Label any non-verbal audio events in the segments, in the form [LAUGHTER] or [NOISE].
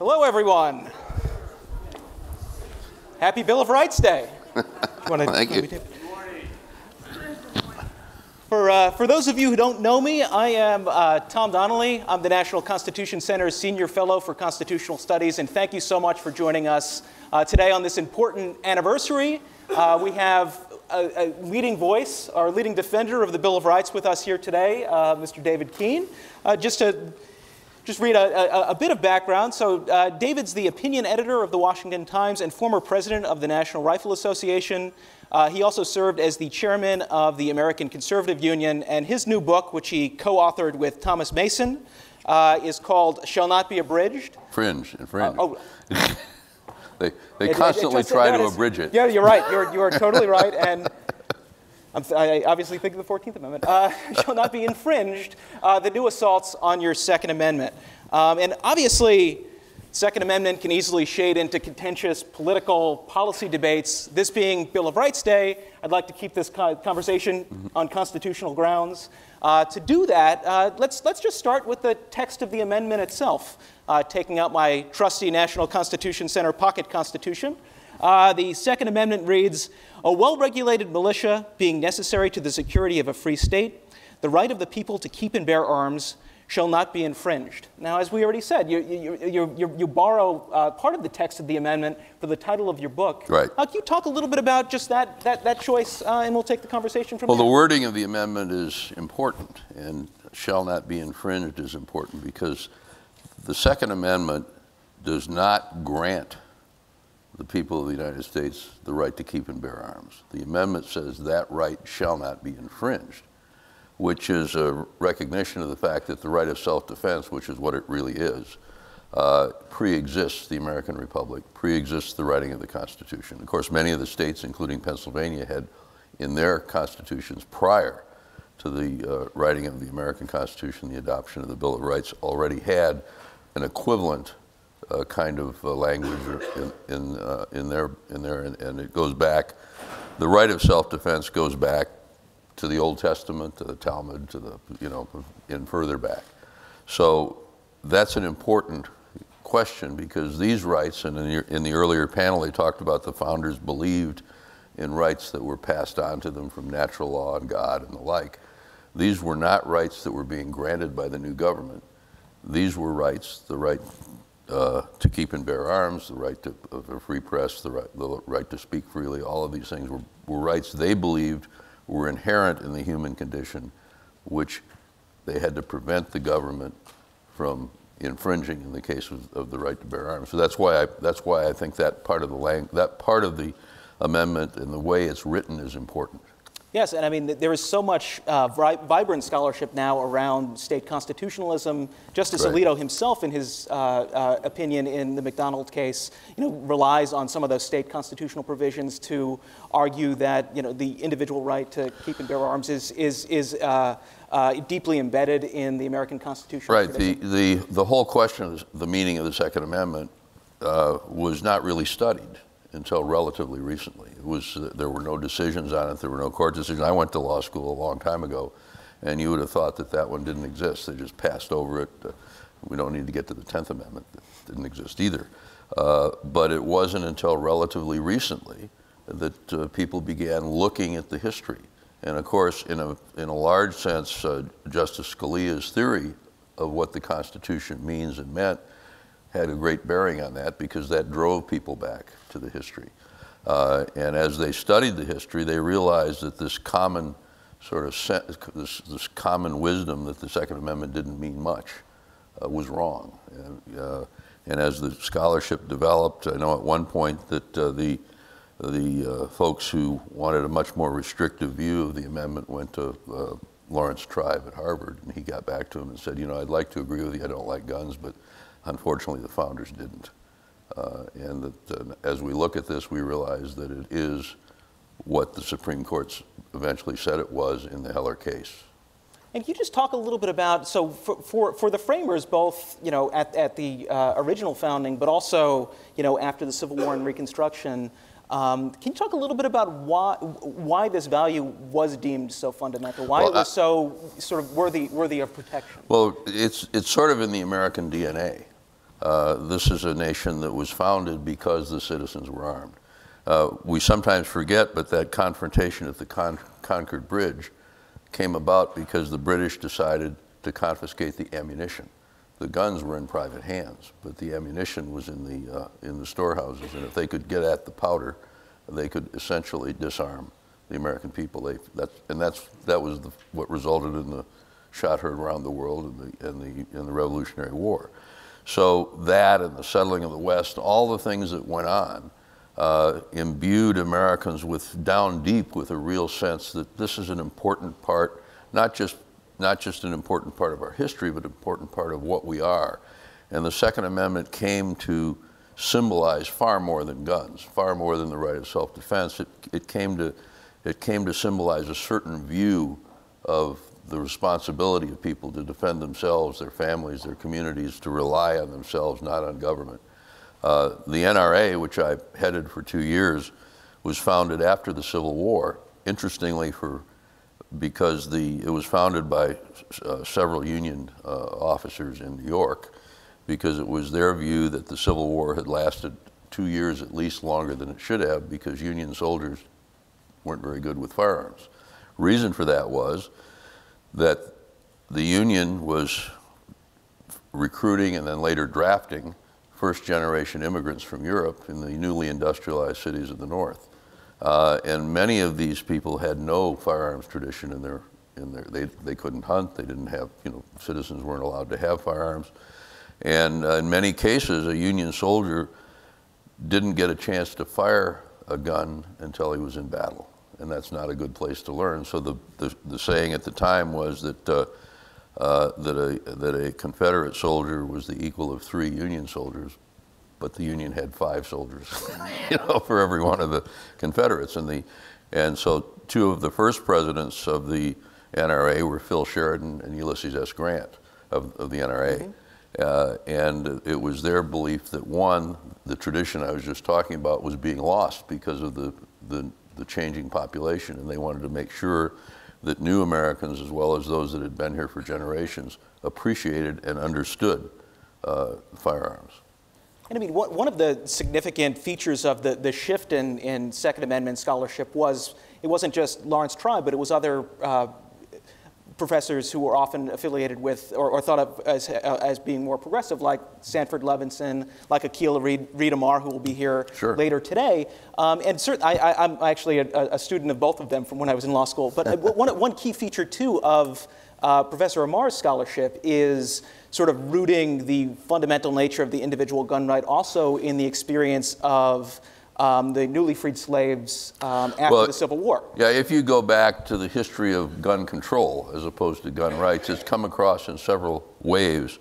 Hello, everyone. Happy Bill of Rights Day. [LAUGHS] Thank you. For, uh, for those of you who don't know me, I am uh, Tom Donnelly. I'm the National Constitution Center's Senior Fellow for Constitutional Studies, and thank you so much for joining us uh, today on this important anniversary. Uh, we have a, a, leading voice, our leading defender of the Bill of Rights with us here today, uh, Mr. David Keene. Uh, just to just read a, a, a, bit of background. So, uh, David's the opinion editor of the Washington Times and former president of the National Rifle Association. Uh, he also served as the chairman of the American Conservative Union, and his new book, which he co authored with Thomas Mason, uh, is called Shall Not Be Abridged. Fringe and fringe. Uh, oh. [LAUGHS] they they it, constantly it, it, try to abridge it. Yeah, you're right. You're, you're totally right. And [LAUGHS] i obviously think of the 14th Amendment, uh, [LAUGHS] shall not be infringed, uh, the new assaults on your Second Amendment. Um, and obviously, Second Amendment can easily shade into contentious political policy debates. This being Bill of Rights Day, I'd like to keep this conversation mm-hmm. on constitutional grounds. Uh, to do that, uh, let's, let's just start with the text of the amendment itself, uh, taking out my trusty National Constitution Center pocket constitution. Uh, the Second Amendment reads A well regulated militia being necessary to the security of a free state, the right of the people to keep and bear arms shall not be infringed. Now, as we already said, you, you, you, you borrow uh, part of the text of the amendment for the title of your book. Right. Uh, can you talk a little bit about just that, that, that choice, uh, and we'll take the conversation from well, there? Well, the wording of the amendment is important, and shall not be infringed is important because the Second Amendment does not grant the people of the United States the right to keep and bear arms. The amendment says that right shall not be infringed which is a recognition of the fact that the right of self-defense, which is what it really is, uh, pre-exists the American Republic, pre-exists the writing of the Constitution. Of course, many of the states, including Pennsylvania, had in their constitutions prior to the uh, writing of the American Constitution, the adoption of the Bill of Rights, already had an equivalent uh, kind of uh, language in, in, uh, in, there, in there and, and it goes back, the right of self-defense goes back to the Old Testament, to the Talmud, to the, you know, and further back. So that's an important question because these rights, and in the, in the earlier panel, they talked about the founders believed in rights that were passed on to them from natural law and God and the like. These were not rights that were being granted by the new government. These were rights, the right uh, to keep and bear arms, the right to a free press, the right, the right to speak freely, all of these things were, were rights they believed were inherent in the human condition, which they had to prevent the government from infringing in the case of, of the right to bear arms. So that's why I, that's why I think that part of the lang- that part of the amendment and the way it's written is important. Yes, and I mean, there is so much uh, vibrant scholarship now around state constitutionalism. Justice right. Alito himself, in his uh, uh, opinion in the McDonald case, you know, relies on some of those state constitutional provisions to argue that you know, the individual right to keep and bear arms is, is, is uh, uh, deeply embedded in the American Constitution. Right. The, the, the whole question of the meaning of the Second Amendment uh, was not really studied until relatively recently. It was, uh, there were no decisions on it, there were no court decisions. I went to law school a long time ago, and you would have thought that that one didn't exist. They just passed over it. Uh, we don't need to get to the 10th Amendment, that didn't exist either. Uh, but it wasn't until relatively recently that uh, people began looking at the history. And of course, in a, in a large sense, uh, Justice Scalia's theory of what the Constitution means and meant had a great bearing on that because that drove people back to the history. Uh, and as they studied the history, they realized that this common sort of this, this common wisdom that the Second Amendment didn't mean much uh, was wrong. Uh, and as the scholarship developed, I know at one point that uh, the the uh, folks who wanted a much more restrictive view of the amendment went to uh, Laurence Tribe at Harvard, and he got back to him and said, you know, I'd like to agree with you. I don't like guns, but unfortunately, the founders didn't. Uh, and that uh, as we look at this, we realize that it is what the Supreme Court eventually said it was in the Heller case. And can you just talk a little bit about, so for, for, for the framers, both, you know, at, at the uh, original founding, but also, you know, after the Civil War and Reconstruction, um, can you talk a little bit about why, why this value was deemed so fundamental? Why well, it was I, so sort of worthy, worthy of protection? Well, it's, it's sort of in the American DNA Uh, this is a nation that was founded because the citizens were armed. Uh, we sometimes forget, but that confrontation at the Con- Concord Bridge came about because the British decided to confiscate the ammunition. The guns were in private hands, but the ammunition was in the, uh, in the storehouses. And if they could get at the powder, they could essentially disarm the American people. They, and that's, that was the, what resulted in the shot heard around the world in the, in, the, in the Revolutionary War. So that and the settling of the West, all the things that went on, uh, imbued Americans with down deep with a real sense that this is an important part, not just not just an important part of our history, but an important part of what we are. And the Second Amendment came to symbolize far more than guns, far more than the right of self-defense. It, it came to it came to symbolize a certain view of the responsibility of people to defend themselves, their families, their communities, to rely on themselves, not on government. Uh, the NRA, which I headed for two years, was founded after the Civil War, interestingly, for because the, it was founded by uh, several Union uh, officers in New York, because it was their view that the Civil War had lasted two years at least longer than it should have because Union soldiers weren't very good with firearms. Reason for that was that the Union was recruiting and then later drafting first generation immigrants from Europe in the newly industrialized cities of the North. Uh, and many of these people had no firearms tradition in their, in their they, they couldn't hunt, they didn't have, you know, citizens weren't allowed to have firearms. And uh, in many cases, a Union soldier didn't get a chance to fire a gun until he was in battle and that's not a good place to learn. So the, the, the saying at the time was that, uh, uh, that, a, that a Confederate soldier was the equal of three Union soldiers, but the Union had five soldiers, [LAUGHS] you know, for every one of the Confederates. And, the, and so two of the first presidents of the NRA were Phil Sheridan and Ulysses S. Grant of, of the NRA. Mm-hmm. Uh, and it was their belief that one, the tradition I was just talking about was being lost because of the, the the changing population, and they wanted to make sure that new Americans, as well as those that had been here for generations, appreciated and understood uh, firearms. And I mean, one of the significant features of the, the shift in, in Second Amendment scholarship was it wasn't just Laurence Tribe, but it was other uh, professors who were often affiliated with or, or thought of as, uh, as being more progressive, like Sanford Levinson, like Reed, Reed Amar, who will be here sure. later today. Um, and cert- I, am actually a, a, student of both of them from when I was in law school. But uh, [LAUGHS] one, one key feature, too, of uh, Professor Amar's scholarship is sort of rooting the fundamental nature of the individual gun right also in the experience of um, the newly freed slaves um, after well, the Civil War. Yeah, if you go back to the history of gun control as opposed to gun rights, it's come across in several waves.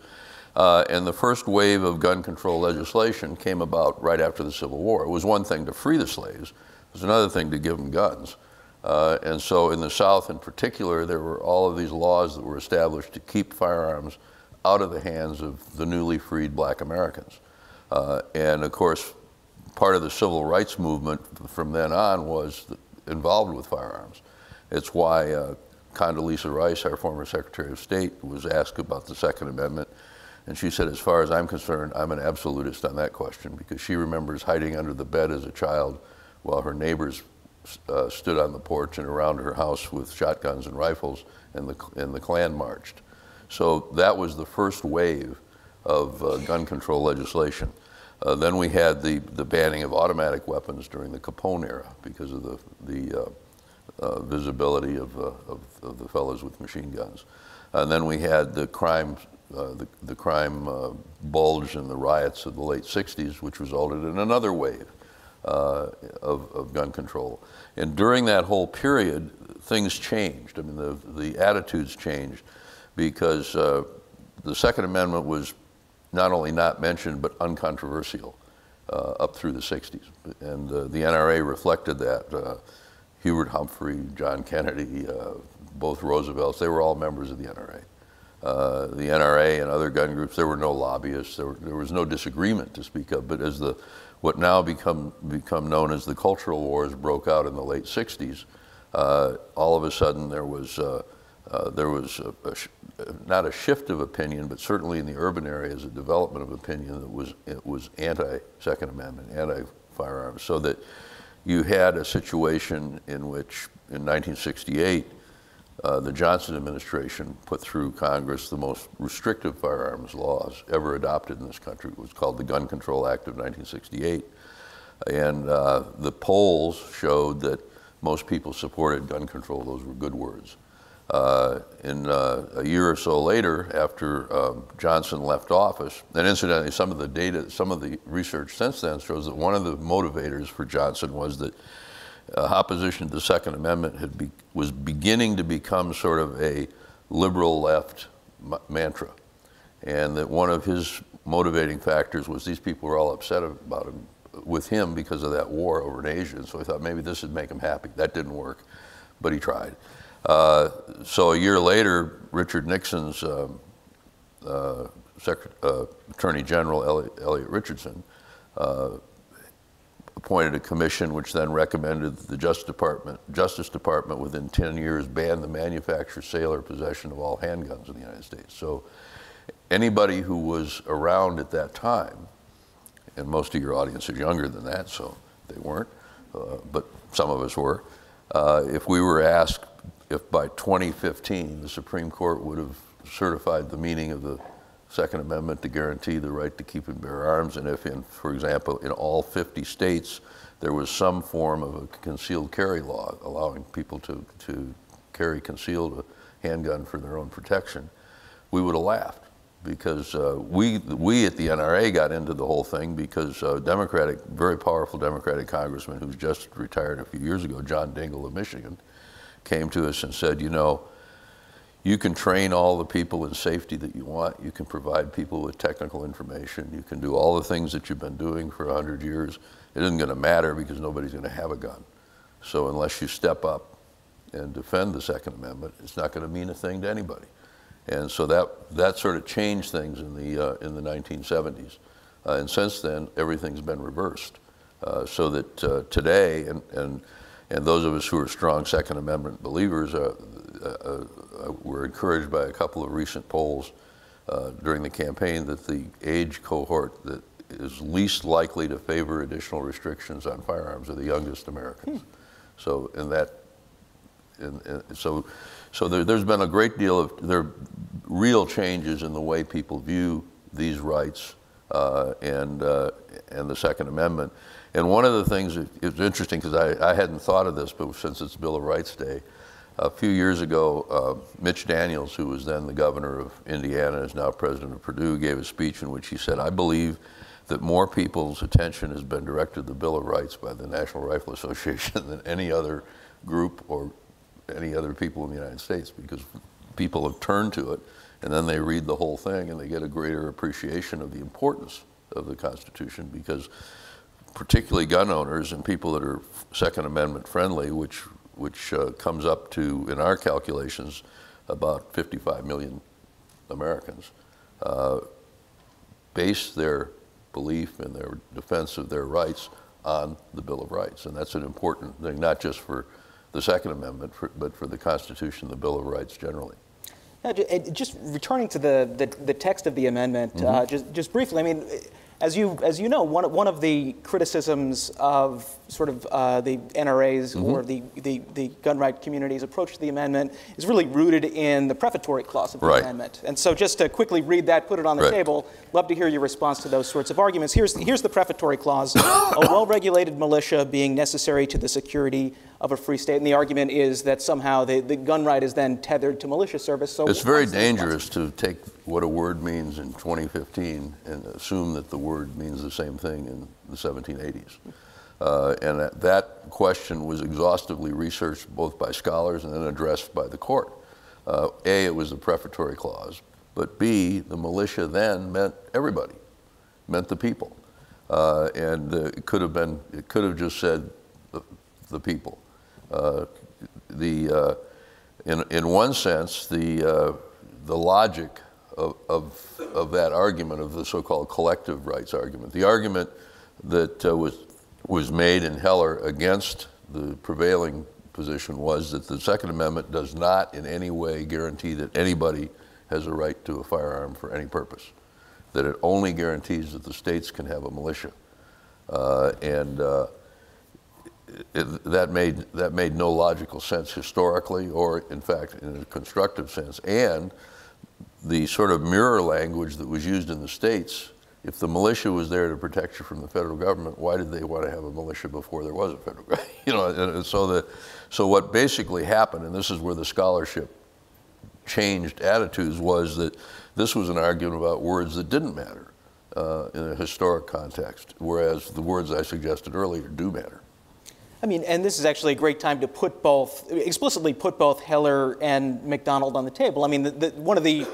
Uh, and the first wave of gun control legislation came about right after the Civil War. It was one thing to free the slaves, it was another thing to give them guns. Uh, and so in the South in particular, there were all of these laws that were established to keep firearms out of the hands of the newly freed black Americans. Uh, and of course, part of the civil rights movement from then on was involved with firearms. It's why uh, Condoleezza Rice, our former Secretary of State, was asked about the Second Amendment. And she said, as far as I'm concerned, I'm an absolutist on that question because she remembers hiding under the bed as a child while her neighbors uh, stood on the porch and around her house with shotguns and rifles and the, and the Klan marched. So that was the first wave of uh, gun control legislation. Uh, then we had the, the banning of automatic weapons during the Capone era because of the, the uh, uh, visibility of, uh, of, of, the fellows with machine guns. And then we had the crime, uh, the, the crime bulge and the riots of the late 60s, which resulted in another wave of, of gun control. And during that whole period, things changed. I mean, the, the attitudes changed because the Second Amendment was not only not mentioned, but uncontroversial uh, up through the 60s. And uh, the NRA reflected that. Uh, Hubert Humphrey, John Kennedy, both Roosevelts, they were all members of the NRA. Uh, the NRA and other gun groups, there were no lobbyists, there, were, there, was no disagreement to speak of, but as the, what now become, become known as the cultural wars broke out in the late 60s, uh, all of a sudden there was uh, there was a, a sh- not a shift of opinion, but certainly in the urban areas, a development of opinion that was it was anti-Second Amendment, anti-firearms, so that you had a situation in which, in 1968, uh, the Johnson administration put through Congress the most restrictive firearms laws ever adopted in this country. It was called the Gun Control Act of 1968. And uh, the polls showed that most people supported gun control. Those were good words. Uh, in uh, a year or so later, after um, Johnson left office, and incidentally, some of the data, some of the research since then shows that one of the motivators for Johnson was that uh, opposition to the Second Amendment had be, was beginning to become sort of a liberal left mantra, and that one of his motivating factors was these people were all upset about him with him because of that war over in Asia. And so I thought maybe this would make him happy. That didn't work, but he tried. Uh, so a year later, Richard Nixon's um, uh, uh, Attorney General Elliot, Elliot Richardson uh, appointed a commission, which then recommended that the Justice Department, Justice Department within 10 years ban the manufacture, sale, or possession of all handguns in the United States. So anybody who was around at that time, and most of your audience is younger than that, so they weren't, uh, but some of us were. Uh, if we were asked if by 2015 the Supreme Court would have certified the meaning of the Second Amendment to guarantee the right to keep and bear arms, and if, in, for example, in all 50 states there was some form of a concealed carry law allowing people to, to carry concealed a handgun for their own protection, we would have laughed because uh, we, we at the NRA got into the whole thing because a Democratic, very powerful Democratic congressman who's just retired a few years ago, John Dingell of Michigan, came to us and said, you know, you can train all the people in safety that you want. You can provide people with technical information. You can do all the things that you've been doing for 100 years. It isn't going to matter because nobody's going to have a gun. So unless you step up and defend the Second Amendment, it's not going to mean a thing to anybody. And so that, that sort of changed things in the, uh, in the 1970s. Uh, and since then, everything's been reversed. Uh, so that uh, today, and, and, and those of us who are strong Second Amendment believers, uh, uh, were encouraged by a couple of recent polls during the campaign that the age cohort that is least likely to favor additional restrictions on firearms are the youngest Americans. Hmm. So, in that, so so there, has been a great deal of there real changes in the way people view these rights uh, and uh, and the Second Amendment. And one of the things it's interesting because I, I hadn't thought of this, but since it's Bill of Rights Day, a few years ago, uh, Mitch Daniels, who was then the governor of Indiana, and is now president of Purdue, gave a speech in which he said, "I believe." That more people's attention has been directed to the Bill of Rights by the National Rifle [LAUGHS] Association than any other group or any other people in the United States because people have turned to it and then they read the whole thing and they get a greater appreciation of the importance of the Constitution because particularly gun owners and people that are Second Amendment friendly, which, which uh, comes up to, in our calculations, about 55 million Americans, uh, base their belief and their defense of their rights on the Bill of Rights. And that's an important thing, not just for the Second Amendment, for, but for the Constitution, the Bill of Rights generally. Now, just returning to the, the, the text of the amendment, uh, mm-hmm. uh, just, just briefly, I mean, as you, as you know, one, one of the criticisms of sort of uh, the NRA's mm-hmm. or the, the, the, gun right community's approach to the amendment is really rooted in the prefatory clause of the right. amendment. And so just to quickly read that, put it on the right. table, love to hear your response to those sorts of arguments. Here's, here's the prefatory clause, [COUGHS] a well-regulated militia being necessary to the security of a free state. And the argument is that somehow the, the gun right is then tethered to militia service. So it's very dangerous to take what a word means in 2015 and assume that the word means the same thing in the 1780s. Uh, and that, that, question was exhaustively researched both by scholars and then addressed by the court. Uh, a, it was the prefatory clause, but B, the militia then meant everybody, meant the people. Uh, and it could have been, it could have just said the, the people. Uh, the, uh, in, in one sense, the, the logic of, of, of, that argument, of the so called collective rights argument, the argument that was was made in Heller against the prevailing position was that the Second Amendment does not in any way guarantee that anybody has a right to a firearm for any purpose, that it only guarantees that the states can have a militia. Uh, and uh, that, made, that made no logical sense historically or, in fact, in a constructive sense. And the sort of mirror language that was used in the states if the militia was there to protect you from the federal government, why did they want to have a militia before there was a federal [LAUGHS] government? you know, and so the, so what basically happened, and this is where the scholarship changed attitudes, was that this was an argument about words that didn't matter uh, in a historic context, whereas the words I suggested earlier do matter. I mean, and this is actually a great time to put both, explicitly put both Heller and McDonald on the table. I mean, the, the, one of the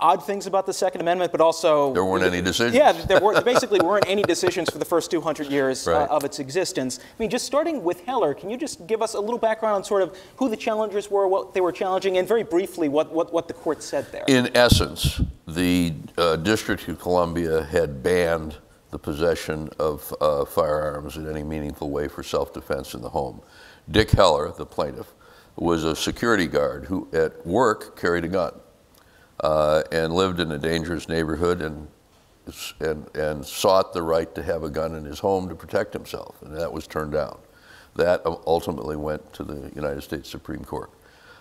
odd things about the Second Amendment, but also there weren't any decisions. Yeah, there were, basically weren't any decisions for the first 200 years uh, right. uh, of its existence. I mean, just starting with Heller, can you just give us a little background on sort of who the challengers were, what they were challenging, and very briefly what, what, what the court said there? In essence, the uh, District of Columbia had banned the possession of uh, firearms in any meaningful way for self-defense in the home. Dick Heller, the plaintiff, was a security guard who at work carried a gun uh, and lived in a dangerous neighborhood and, and, and sought the right to have a gun in his home to protect himself, and that was turned down. That ultimately went to the United States Supreme Court.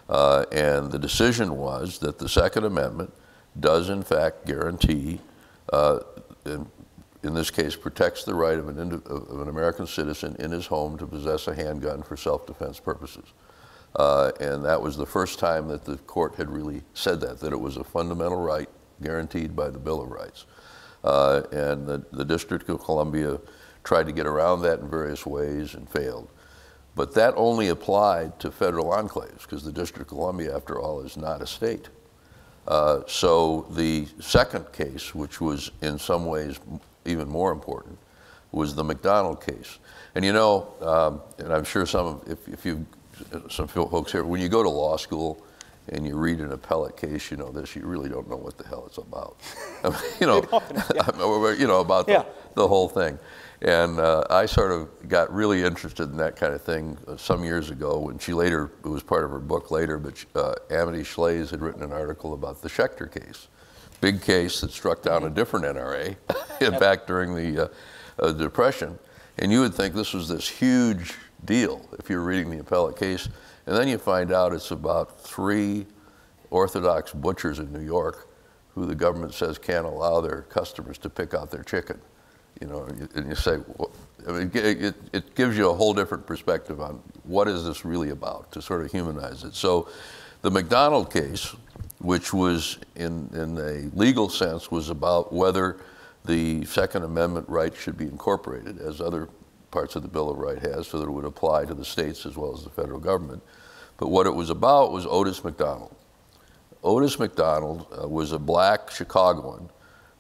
Uh, and the decision was that the Second Amendment does, in fact, guarantee, uh, in, this case, protects the right of an, of an American citizen in his home to possess a handgun for self defense purposes. Uh, and that was the first time that the court had really said that, that it was a fundamental right guaranteed by the Bill of Rights. Uh, and the, the, District of Columbia tried to get around that in various ways and failed. But that only applied to federal enclaves, because the District of Columbia, after all, is not a state. Uh, so the second case, which was in some ways even more important, was the McDonald case. And you know, um, and I'm sure some of, if, if you some folks here, when you go to law school and you read an appellate case, you know this, you really don't know what the hell it's about. [LAUGHS] I mean, you know, [LAUGHS] yeah. [LAUGHS] you know about the, yeah. the whole thing. And uh, I sort of got really interested in that kind of thing uh, some years ago when she later, it was part of her book later, but uh, Amity Shlaes had written an article about the Schechter case. Big case that struck down a different NRA, in [LAUGHS] yep. fact, during the uh, uh, Depression. And you would think this was this huge deal if you're reading the appellate case. And then you find out it's about three Orthodox butchers in New York who the government says can't allow their customers to pick out their chicken. You know, and you, and you say, well, I mean, it, it, it, gives you a whole different perspective on what is this really about to sort of humanize it. So the McDonald case, which was in, in a legal sense, was about whether the Second Amendment right should be incorporated, as other parts of the Bill of Rights has, so that it would apply to the states as well as the federal government. But what it was about was Otis McDonald. Otis McDonald uh, was a black Chicagoan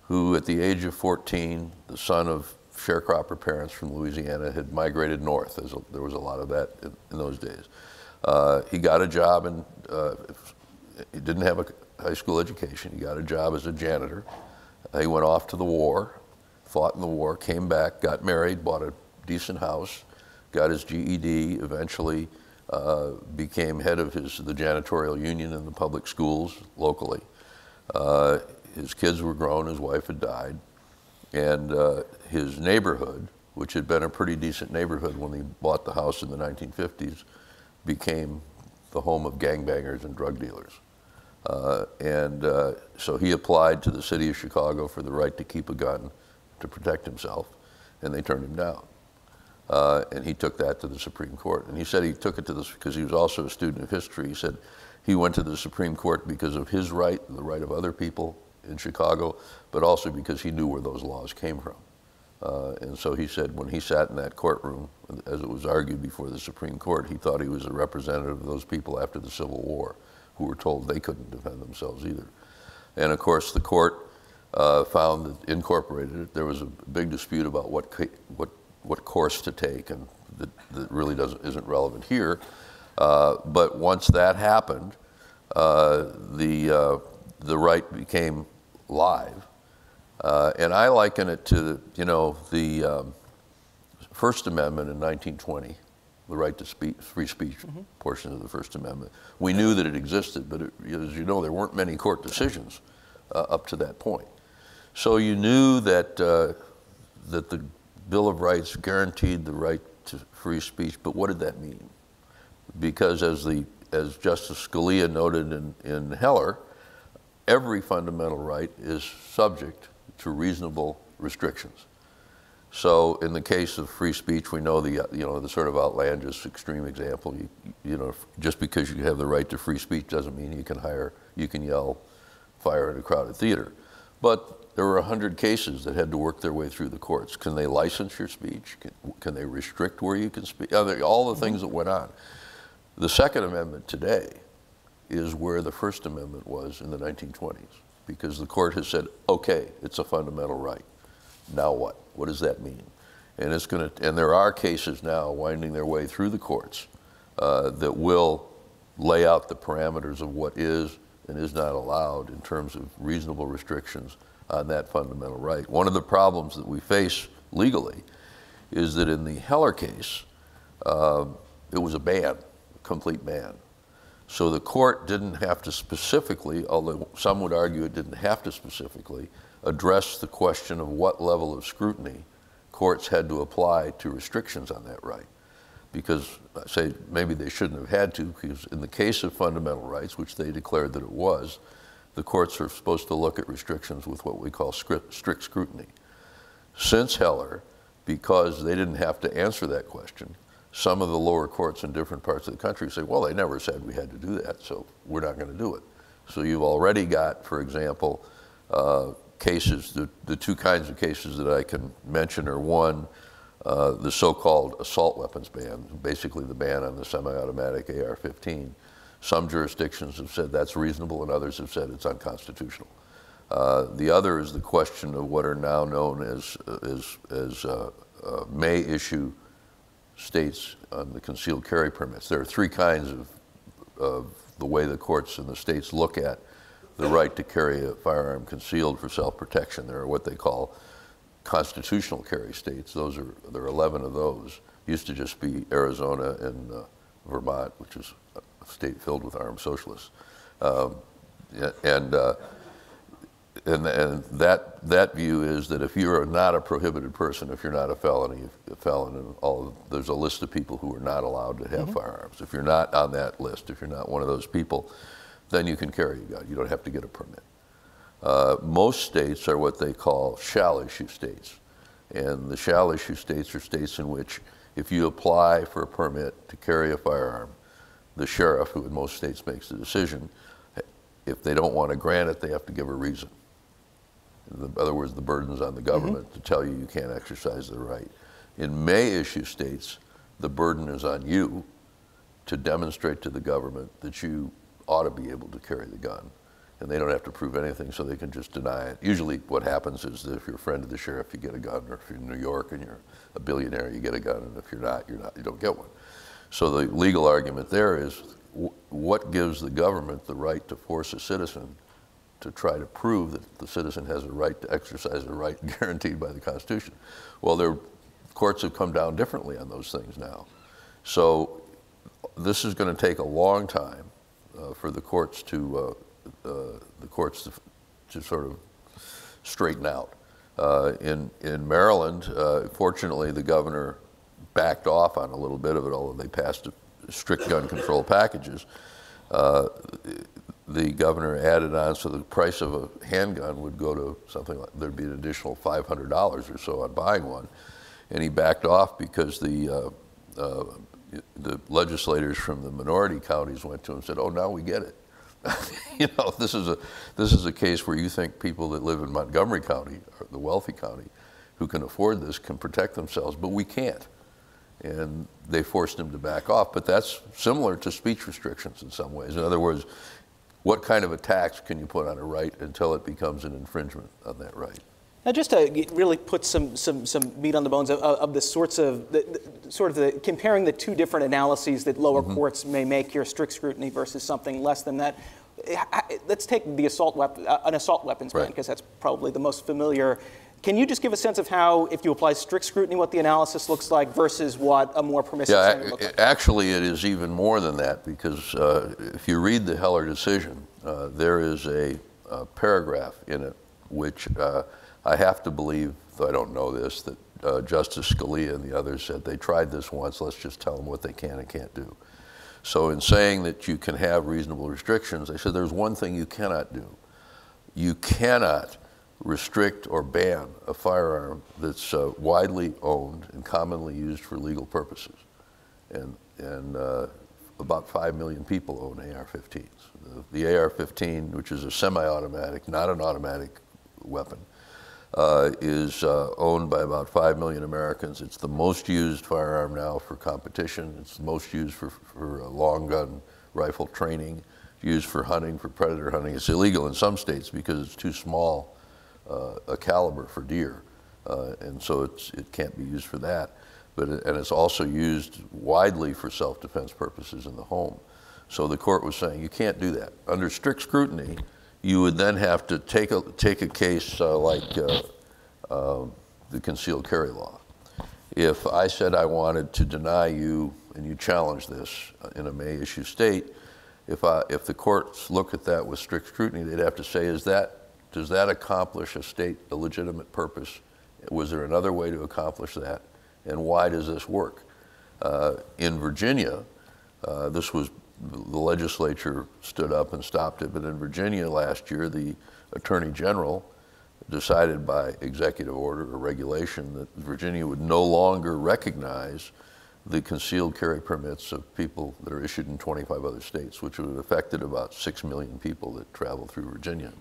who, at the age of 14, the son of sharecropper parents from Louisiana, had migrated north. A, there was a lot of that in, in those days. Uh, he got a job and uh, he didn't have a high school education. He got a job as a janitor. he went off to the war, fought in the war, came back, got married, bought a decent house, got his GED, eventually uh, became head of his, the janitorial union in the public schools locally. Uh, his kids were grown, his wife had died, and uh, his neighborhood, which had been a pretty decent neighborhood when he bought the house in the 1950s, became the home of gangbangers and drug dealers. Uh, and uh, so he applied to the city of Chicago for the right to keep a gun to protect himself, and they turned him down. Uh, and he took that to the Supreme Court. And he said he took it to this because he was also a student of history. He said he went to the Supreme Court because of his right, the right of other people in Chicago, but also because he knew where those laws came from. Uh, and so he said when he sat in that courtroom, as it was argued before the Supreme Court, he thought he was a representative of those people after the Civil War who were told they couldn't defend themselves either. And of course, the court uh, found that incorporated it. There was a big dispute about what, what what course to take, and that, that really doesn't, isn't relevant here. Uh, but once that happened, uh, the, uh, the right became live. Uh, and I liken it to, you know, the um, First Amendment in 1920 the right to free speech portion of the First Amendment. We knew that it existed, but it, as you know, there weren't many court decisions uh, up to that point. So you knew that, uh, that the Bill of Rights guaranteed the right to free speech, but what did that mean? Because as, the, as Justice Scalia noted in, in Heller, every fundamental right is subject to reasonable restrictions. So in the case of free speech, we know the, you know, the sort of outlandish extreme example, you, you know, just because you have the right to free speech doesn't mean you can hire, you can yell fire in a crowded theater. But there were 100 cases that had to work their way through the courts. Can they license your speech? Can, can they restrict where you can speak? All the things that went on. The Second Amendment today is where the First Amendment was in the 1920s because the court has said, okay, it's a fundamental right. Now what? What does that mean? And it's going to, and there are cases now winding their way through the courts uh, that will lay out the parameters of what is and is not allowed in terms of reasonable restrictions on that fundamental right. One of the problems that we face legally is that in the Heller case, uh, it was a ban, a complete ban. So the court didn't have to specifically, although some would argue it didn't have to specifically, address the question of what level of scrutiny courts had to apply to restrictions on that right. Because, I say, maybe they shouldn't have had to, because in the case of fundamental rights, which they declared that it was, the courts are supposed to look at restrictions with what we call strict scrutiny. Since Heller, because they didn't have to answer that question, some of the lower courts in different parts of the country say, well, they never said we had to do that, so we're not going to do it. So you've already got, for example, uh, cases, the, the two kinds of cases that I can mention are one, uh, the so-called assault weapons ban, basically the ban on the semi-automatic AR-15. Some jurisdictions have said that's reasonable and others have said it's unconstitutional. Uh, the other is the question of what are now known as, as, as uh, uh may issue states on the concealed carry permits. There are three kinds of, of the way the courts and the states look at the right to carry a firearm concealed for self-protection. There are what they call constitutional carry states. Those are there are 11 of those. Used to just be Arizona and uh, Vermont, which is a state filled with armed socialists. Um, and, uh, and and that that view is that if you're not a prohibited person, if you're not a felony, a felon, and all there's a list of people who are not allowed to have mm -hmm. firearms. If you're not on that list, if you're not one of those people, then you can carry a gun. You don't have to get a permit. Uh, most states are what they call shall issue states. And the shall issue states are states in which if you apply for a permit to carry a firearm, the sheriff, who in most states makes the decision, if they don't want to grant it, they have to give a reason. In other words, the burden's on the government mm -hmm. to tell you you can't exercise the right. In may issue states, the burden is on you to demonstrate to the government that you ought to be able to carry the gun. And they don't have to prove anything, so they can just deny it. Usually, what happens is that if you're a friend of the sheriff, you get a gun, or if you're in New York and you're a billionaire, you get a gun, and if you're not, you're not, you don't get one. So the legal argument there is, what gives the government the right to force a citizen to try to prove that the citizen has a right to exercise a right [LAUGHS] guaranteed by the Constitution? Well, their courts have come down differently on those things now. So this is going to take a long time uh, for the courts to uh, uh, the courts to, to, sort of straighten out. in in Maryland, fortunately, the governor backed off on a little bit of it, although they passed strict gun control packages. the governor added on so the price of a handgun would go to something like there'd be an additional $500 or so on buying one, and he backed off because the uh, uh, the legislators from the minority counties went to him and said, "Oh, now we get it." [LAUGHS] you know, this is a this is a case where you think people that live in Montgomery County, the wealthy county, who can afford this, can protect themselves, but we can't. And they forced him to back off. But that's similar to speech restrictions in some ways. In other words, what kind of a tax can you put on a right until it becomes an infringement on that right? Now, just to really put some, some, some meat on the bones of, of the sorts of, the, the, sort of the, comparing the two different analyses that lower mm -hmm. courts may make here, strict scrutiny versus something less than that. let's take the assault weapon, uh, an assault weapons ban, because that's probably the most familiar. Can you just give a sense of how, if you apply strict scrutiny, what the analysis looks like versus what a more permissive Yeah, standard looks like? actually, it is even more than that because uh, if you read the Heller decision, uh, there is a, a paragraph in it which uh, I have to believe, though I don't know this, that uh, Justice Scalia and the others said they tried this once, let's just tell them what they can and can't do. So, in saying that you can have reasonable restrictions, they said there's one thing you cannot do. You cannot restrict or ban a firearm that's uh, widely owned and commonly used for legal purposes. And, and uh, about 5 million people own AR-15s. The, the AR-15, which is a semi-automatic, not an automatic weapon, uh, is uh, owned by about 5 million Americans. It's the most used firearm now for competition. It's the most used for, for uh, long gun rifle training, used for hunting, for predator hunting. It's illegal in some states because it's too small uh, a caliber for deer, uh, and so it's, it can't be used for that. But it, and it's also used widely for self-defense purposes in the home. So the court was saying you can't do that under strict scrutiny. You would then have to take a take a case uh, like uh, um, the concealed carry law. If I said I wanted to deny you and you challenged this in a may issue state, if, I, if the courts look at that with strict scrutiny, they'd have to say, is that, does that accomplish a state a legitimate purpose? Was there another way to accomplish that? And why does this work? Uh, in Virginia, uh, this was, the legislature stood up and stopped it, but in Virginia last year, the Attorney General decided by executive order or regulation that Virginia would no longer recognize the concealed carry permits of people that are issued in 25 other states, which would have affected about 6 million people that travel through Virginia.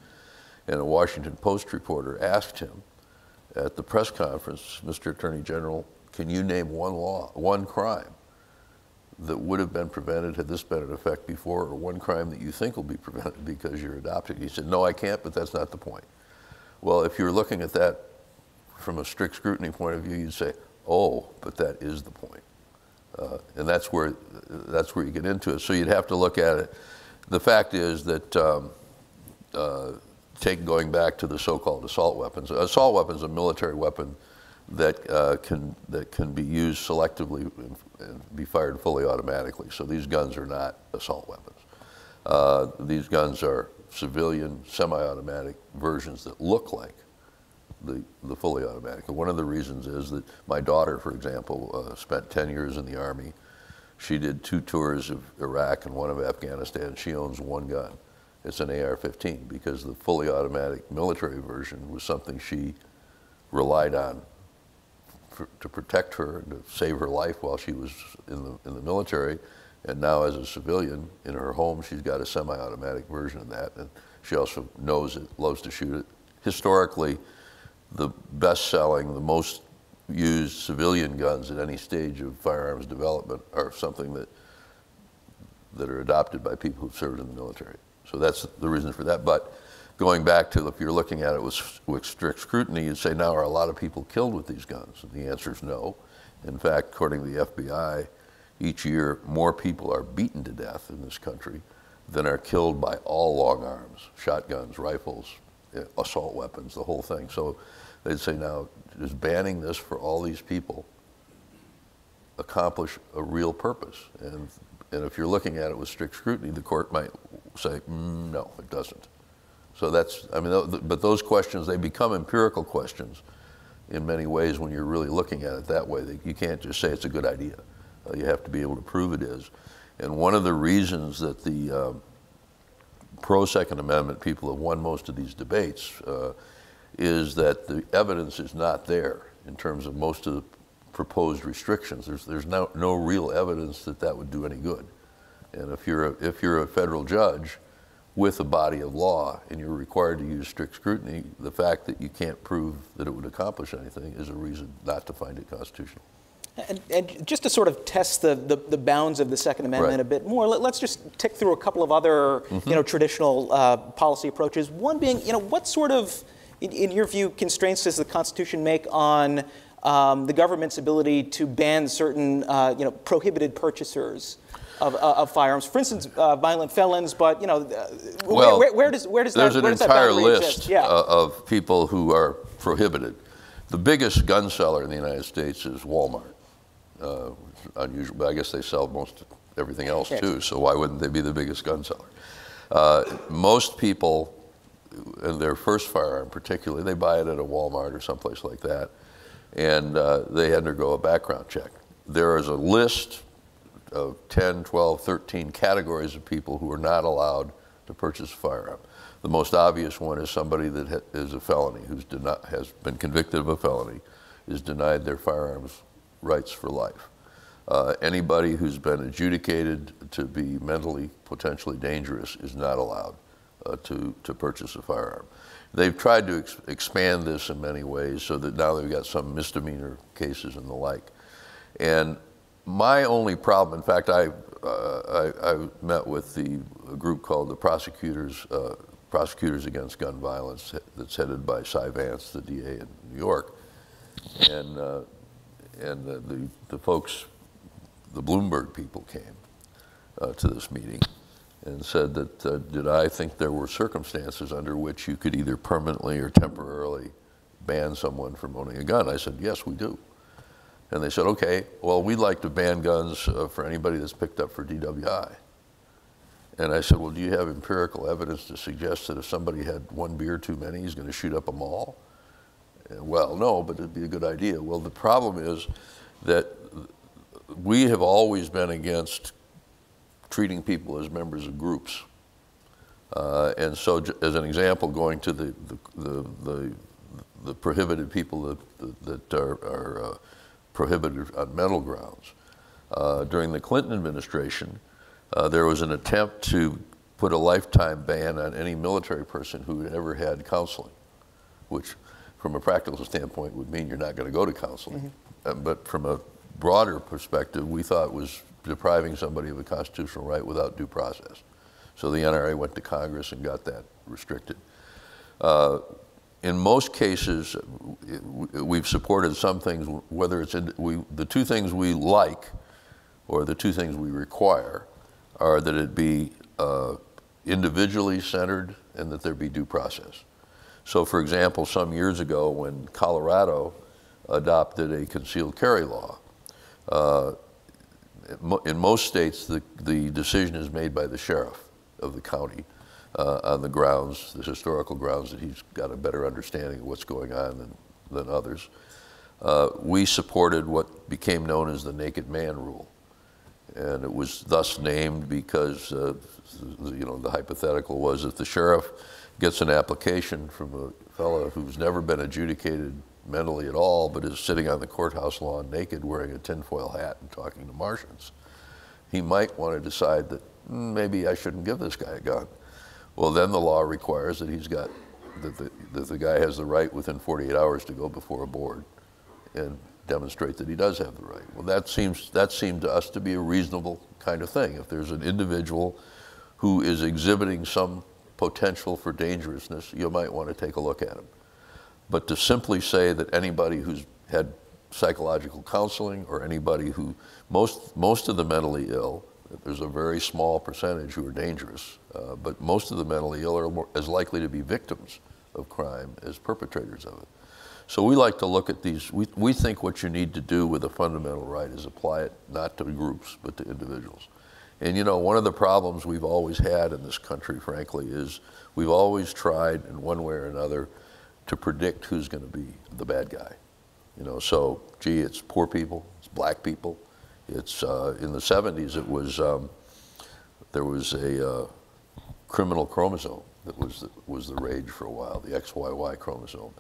And a Washington Post reporter asked him at the press conference, Mr. Attorney General, can you name one law, one crime that would have been prevented had this been in effect before, or one crime that you think will be prevented because you're adopting? He said, no, I can't, but that's not the point. Well, if you're looking at that from a strict scrutiny point of view, you'd say, oh, but that is the point. Uh, and that's where, that's where you get into it. So you'd have to look at it. The fact is that, um, uh, take going back to the so-called assault weapons, assault weapons, a military weapon that, uh, can, that can be used selectively and, be fired fully automatically. So these guns are not assault weapons. Uh, these guns are civilian, semi-automatic versions that look like the, the fully automatic. And one of the reasons is that my daughter, for example, uh, spent 10 years in the Army. She did two tours of Iraq and one of Afghanistan. She owns one gun. It's an AR-15 because the fully automatic military version was something she relied on for, to protect her and to save her life while she was in the, in the military. And now as a civilian in her home, she's got a semi-automatic version of that. And she also knows it, loves to shoot it. Historically, the best-selling, the most used civilian guns at any stage of firearms development are something that that are adopted by people who've served in the military. So that's the reason for that. But going back to if you're looking at it with, with strict scrutiny, you'd say now are a lot of people killed with these guns? And the answer is no. In fact, according to the FBI, each year more people are beaten to death in this country than are killed by all long arms, shotguns, rifles, eh, assault weapons, the whole thing. So they'd say now, is banning this for all these people accomplish a real purpose? And, and if you're looking at it with strict scrutiny, the court might say, mm, no, it doesn't. So that's, I mean, but those questions, they become empirical questions in many ways when you're really looking at it that way. You can't just say it's a good idea. Uh, you have to be able to prove it is. And one of the reasons that the um, pro Second Amendment people have won most of these debates uh, is that the evidence is not there in terms of most of the proposed restrictions. There's, there's no, no real evidence that that would do any good. And if you're, a, if you're a federal judge with a body of law and you're required to use strict scrutiny, the fact that you can't prove that it would accomplish anything is a reason not to find it constitutional. And, and just to sort of test the, the, the bounds of the Second Amendment Right. a bit more, let, us just tick through a couple of other, you know, traditional uh, policy approaches. One being, you know, what sort of, in, in your view, constraints does the Constitution make on um, the government's ability to ban certain, uh, you know, prohibited purchasers? Of, uh, of firearms. For instance, uh, violent felons, but you know, uh, Well, where, where does where does There's that an entire list? Yeah. uh, of people who are prohibited. The biggest gun seller in the United States is Walmart. Uh, unusual, but I guess they sell most everything else Yes. too. So why wouldn't they be the biggest gun seller? Uh, most people, in their first firearm particularly, they buy it at a Walmart or someplace like that, and uh, they undergo a background check. There is a list of 10, 12, 13 categories of people who are not allowed to purchase a firearm. The most obvious one is somebody that ha- is a felony, who's has been convicted of a felony, is denied their firearms rights for life. Uh, anybody who's been adjudicated to be mentally potentially dangerous is not allowed uh, to, to purchase a firearm. They've tried to ex- expand this in many ways so that now they've got some misdemeanor cases and the like. And my only problem, in fact, I, uh, I, I met with the group called the Prosecutors, uh, Prosecutors Against Gun Violence that's headed by Cy Vance, the DA in New York. And, uh, and the, the, the folks, the Bloomberg people came uh, to this meeting and said that, uh, did I think there were circumstances under which you could either permanently or temporarily ban someone from owning a gun? I said, yes, we do. And they said, okay, well, we'd like to ban guns uh, for anybody that's picked up for DWI. And I said, well, do you have empirical evidence to suggest that if somebody had one beer too many, he's going to shoot up a mall? Well, no, but it'd be a good idea. Well, the problem is that we have always been against treating people as members of groups. Uh, and so, as an example, going to the, the, the, the, the prohibited people that, that are, are uh, prohibited on mental grounds. Uh, during the Clinton administration, uh, there was an attempt to put a lifetime ban on any military person who had ever had counseling, which, from a practical standpoint, would mean you're not going to go to counseling. Uh, but from a broader perspective, we thought was depriving somebody of a constitutional right without due process. So the NRA went to Congress and got that restricted. In most cases, we've supported some things, whether it's in, we, the two things we like or the two things we require are that it be uh, individually centered and that there be due process. So, for example, some years ago when Colorado adopted a concealed carry law, uh, in most states, the, the decision is made by the sheriff of the county uh, on the grounds, the historical grounds that he's got a better understanding of what's going on than, than others. Uh, we supported what became known as the naked man rule. And it was thus named because, uh, you know, the hypothetical was if the sheriff gets an application from a fellow who's never been adjudicated mentally at all, but is sitting on the courthouse lawn naked wearing a tinfoil hat and talking to Martians, he might want to decide that "Mm, maybe I shouldn't give this guy a gun. Well, then the law requires that he's got, that the, that the guy has the right within 48 hours to go before a board and demonstrate that he does have the right. Well, that seems, that seemed to us to be a reasonable kind of thing. If there's an individual who is exhibiting some potential for dangerousness, you might want to take a look at him. But to simply say that anybody who's had psychological counseling or anybody who, most, most of the mentally ill, there's a very small percentage who are dangerous, uh, but most of the mentally ill are more, as likely to be victims of crime as perpetrators of it. So we like to look at these. We, we think what you need to do with a fundamental right is apply it not to groups, but to individuals. And you know, one of the problems we've always had in this country, frankly, is we've always tried, in one way or another, to predict who's going to be the bad guy. You know, so gee, it's poor people, it's black people. It's uh, in the 70s. It was um, there was a uh, criminal chromosome that was the, was the rage for a while, the XYY chromosome,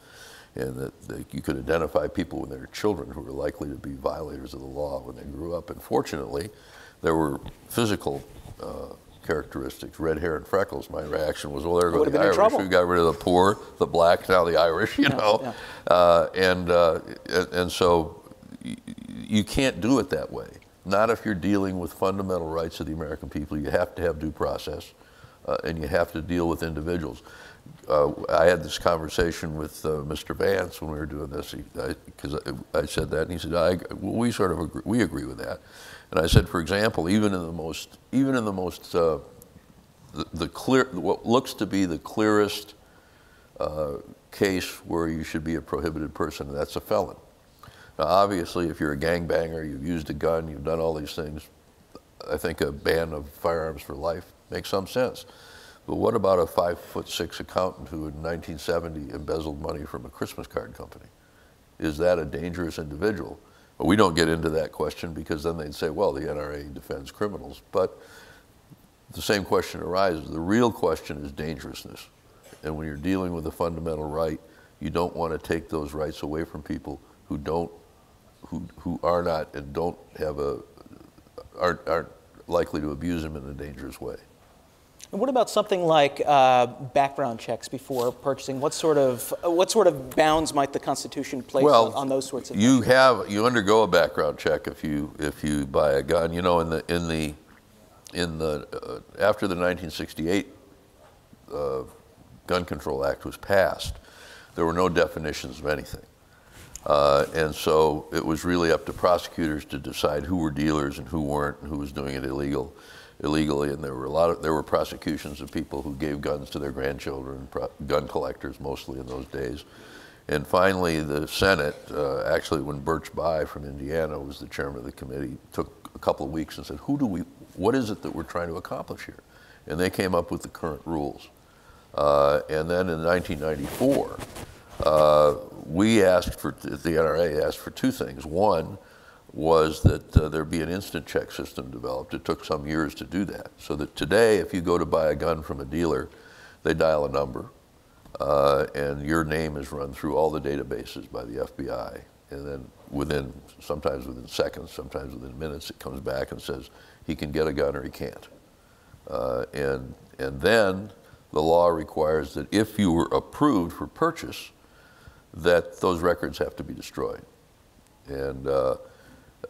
and that, that you could identify people when they were children who were likely to be violators of the law when they grew up. And fortunately, there were physical uh, characteristics, red hair and freckles. My reaction was, well, there go the Irish. trouble. We got rid of the poor, the black, now the Irish. You know, yeah. Uh, and uh, and and so you can't do it that way. Not if you're dealing with fundamental rights of the American people. You have to have due process, uh, and you have to deal with individuals. uh, I had this conversation with uh, Mr. Vance when we were doing this, because I, I, said that, and he said, I, well, "We sort of agree, we agree with that." And I said, for example, even in the most, even in the most, uh, the, the, clear, what looks to be the clearest uh, case where you should be a prohibited person, that's a felon. Now, obviously, if you're a gangbanger, you've used a gun, you've done all these things, I think a ban of firearms for life makes some sense. But what about a five foot six accountant who in 1970 embezzled money from a Christmas card company? Is that a dangerous individual? We don't get into that question because then they'd say, well, the NRA defends criminals. But the same question arises. The real question is dangerousness. And when you're dealing with a fundamental right, you don't want to take those rights away from people who don't, who, who are not and don't have a, aren't, aren't likely to abuse them in a dangerous way. And what about something like uh, background checks before purchasing? What sort of what sort of bounds might the Constitution place well, on, on, those sorts of you things? have you undergo a background check if you if you buy a gun. You know, in the in the in the uh, after the 1968 uh, Gun Control Act was passed, there were no definitions of anything. Uh, and so it was really up to prosecutors to decide who were dealers and who weren't and who was doing it illegal, illegally. And there were a lot of, there were prosecutions of people who gave guns to their grandchildren, gun collectors mostly in those days. And finally, the Senate, uh, actually when Birch Bayh from Indiana was the chairman of the committee, took a couple of weeks and said, who do we, what is it that we're trying to accomplish here? And they came up with the current rules. Uh, and then in 1994, uh, we asked for, the NRA asked for two things. One was that uh, there be an instant check system developed. It took some years to do that. So that today, if you go to buy a gun from a dealer, they dial a number, uh, and your name is run through all the databases by the FBI. And then within, sometimes within seconds, sometimes within minutes, it comes back and says he can get a gun or he can't. Uh, and, and then the law requires that if you were approved for purchase, that those records have to be destroyed. And uh,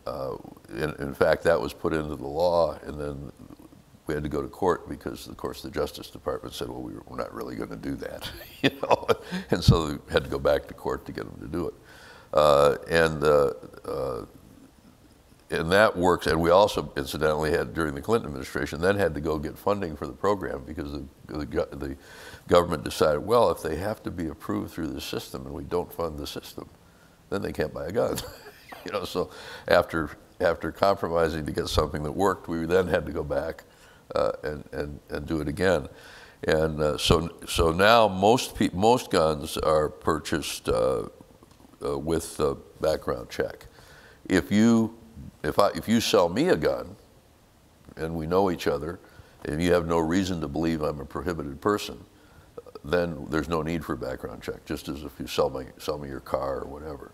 uh, in, in, fact, that was put into the law, and then we had to go to court because, of course, the Justice Department said, "Well, we are not really going to do that," [LAUGHS] you know, and so we had to go back to court to get them to do it. Uh, and uh, uh, and that works. And we also, incidentally, had during the Clinton administration, then had to go get funding for the program because the, the, the government decided, well, if they have to be approved through the system and we don't fund the system, then they can't buy a gun. [LAUGHS] you know, so after after compromising to get something that worked, we then had to go back uh, and, and, and do it again. And uh, so, so now most, most guns are purchased uh, uh with a background check. If you if, I, if you sell me a gun and we know each other and you have no reason to believe I'm a prohibited person, then there's no need for a background check, just as if you sell me, sell me your car or whatever.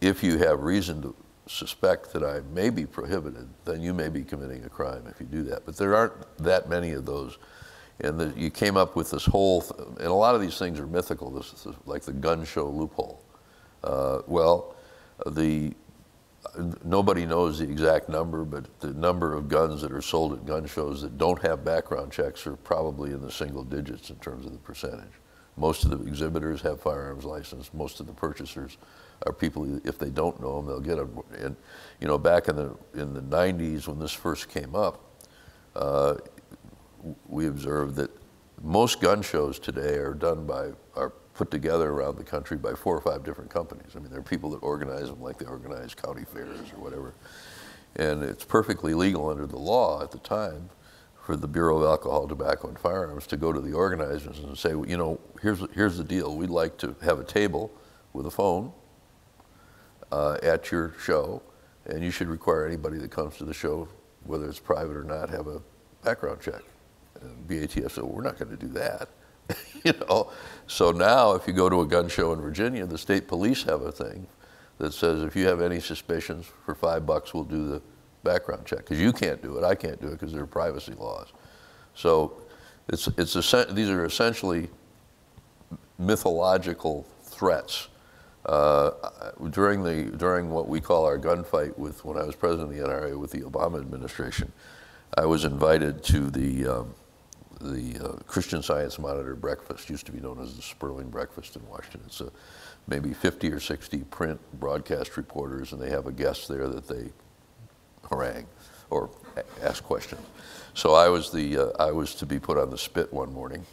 If you have reason to suspect that I may be prohibited, then you may be committing a crime if you do that. But there aren't that many of those. And the, you came up with this whole, th- and a lot of these things are mythical, this is like the gun show loophole. Uh, well, the nobody knows the exact number, but the number of guns that are sold at gun shows that don't have background checks are probably in the single digits in terms of the percentage. Most of the exhibitors have firearms license. Most of the purchasers are people. If they don't know them, they'll get them. And you know, back in the in the 90s when this first came up, uh, we observed that most gun shows today are done by are put together around the country by four or five different companies. I mean, there are people that organize them like they organize county fairs or whatever. And it's perfectly legal under the law at the time for the Bureau of Alcohol, Tobacco, and Firearms to go to the organizers and say, well, you know, here's, here's the deal. We'd like to have a table with a phone uh, at your show, and you should require anybody that comes to the show, whether it's private or not, have a background check. And BATF said, well, we're not going to do that. [LAUGHS] you know, so now if you go to a gun show in Virginia, the state police have a thing that says if you have any suspicions, for five bucks we'll do the background check because you can't do it, I can't do it because there are privacy laws. So it's it's these are essentially mythological threats. Uh, during the during what we call our gunfight with when I was president of the NRA with the Obama administration, I was invited to the um, the uh, Christian Science Monitor breakfast, used to be known as the Sperling Breakfast in Washington. It's a, maybe 50 or 60 print broadcast reporters, and they have a guest there that they harangue or ask questions. So I was the uh, I was to be put on the spit one morning,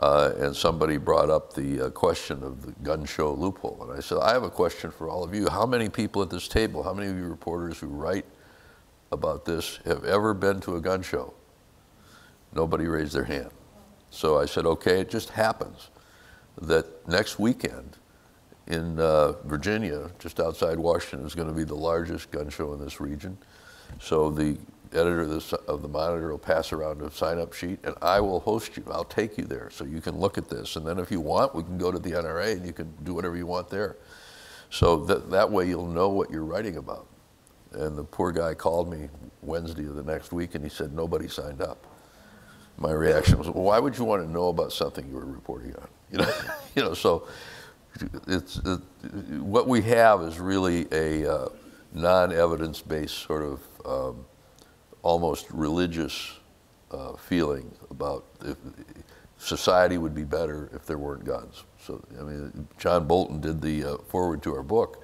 uh, and somebody brought up the uh, question of the gun show loophole, and I said I have a question for all of you. How many people at this table? How many of you reporters who write about this have ever been to a gun show? Nobody raised their hand. So I said, okay, it just happens that next weekend in uh, Virginia, just outside Washington, is going to be the largest gun show in this region. So the editor of the, of the Monitor will pass around a sign-up sheet, and I will host you. I'll take you there so you can look at this. And then if you want, we can go to the NRA and you can do whatever you want there. So that, that way you'll know what you're writing about. And the poor guy called me Wednesday of the next week, and he said, nobody signed up my reaction was, well, why would you want to know about something you were reporting on? [LAUGHS] You know, [LAUGHS] you know. So it's it, what we have is really a uh, non-evidence-based sort of um, almost religious uh, feeling about if society would be better if there weren't guns. So I mean, John Bolton did the uh, foreword to our book,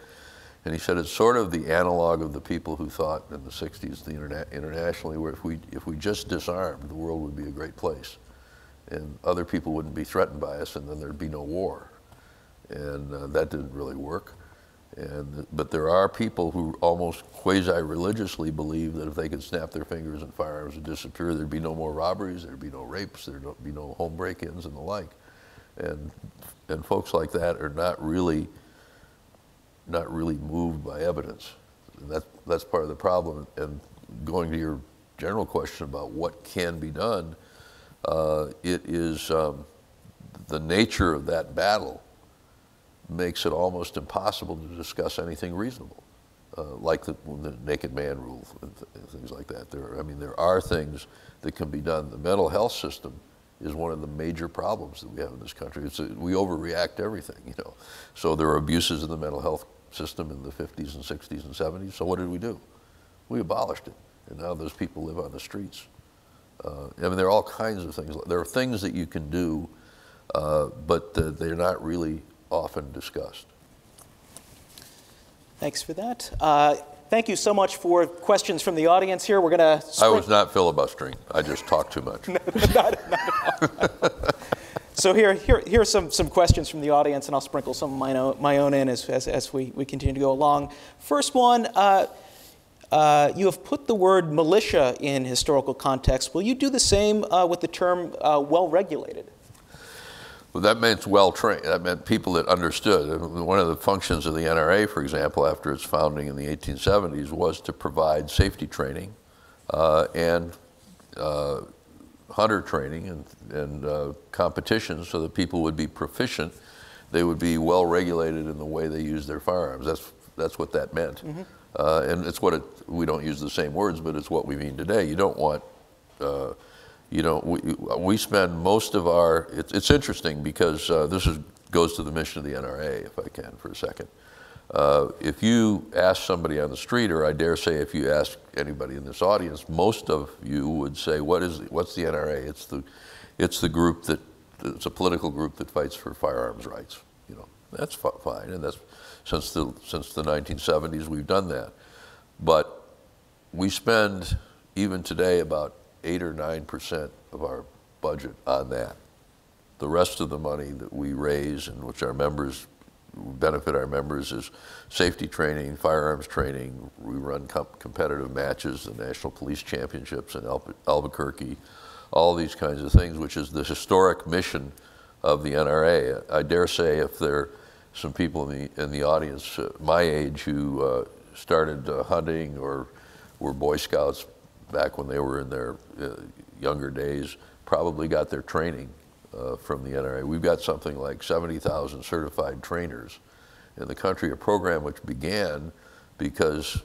and he said it's sort of the analog of the people who thought in the 60s, the interna- internationally, where if we, if we just disarmed, the world would be a great place. And other people wouldn't be threatened by us, and then there'd be no war. And uh, that didn't really work. And, but there are people who almost quasi-religiously believe that if they could snap their fingers and firearms would disappear, there'd be no more robberies, there'd be no rapes, there'd be no home break-ins and the like. And, and folks like that are not really not really moved by evidence. And that, that's part of the problem. And going to your general question about what can be done, uh, it is um, the nature of that battle makes it almost impossible to discuss anything reasonable, uh, like the, the, naked man rule and, th- and things like that. There, I mean, there are things that can be done. The mental health system is one of the major problems that we have in this country. It's a, we overreact everything, you know. So there are abuses in the mental health system in the 50s and 60s and 70s. So what did we do? We abolished it, and now those people live on the streets. Uh, I mean, there are all kinds of things. There are things that you can do, uh, but uh, they're not really often discussed. Thanks for that. Uh, thank you so much for questions from the audience here. We're going to. I was not filibustering. I just talked too much. [LAUGHS] not, not so here, here, here are some, some questions from the audience, and I'll sprinkle some of my own, my own in as, as, as we, we continue to go along. First one, uh, uh, you have put the word militia in historical context. Will you do the same uh, with the term uh, well-regulated? Well, that meant well trained. That meant people that understood. One of the functions of the NRA, for example, after its founding in the 1870s, was to provide safety training uh, and uh, hunter training and, and uh, competitions so that people would be proficient. They would be well regulated in the way they use their firearms. That's, that's what that meant. Mm-hmm. Uh, and it's what it, we don't use the same words, but it's what we mean today. You don't want uh, you know, we, we spend most of our, it's, it's interesting because uh, this is, goes to the mission of the NRA, if I can, for a second. Uh, if you ask somebody on the street, or I dare say if you ask anybody in this audience, most of you would say, what is, what's the NRA? It's the, it's the group that, it's a political group that fights for firearms rights. You know, that's fine, and that's, since the, since the 1970s we've done that. But we spend, even today, about eight or nine percent of our budget on that. The rest of the money that we raise and which our members benefit our members is safety training, firearms training. We run competitive matches, the National Police Championships in Al Albuquerque, all these kinds of things, which is the historic mission of the NRA. I dare say if there are some people in the, in the audience uh, my age who uh, started uh, hunting or were Boy Scouts back when they were in their uh, younger days, probably got their training uh, from the NRA. We've got something like 70,000 certified trainers in the country, a program which began because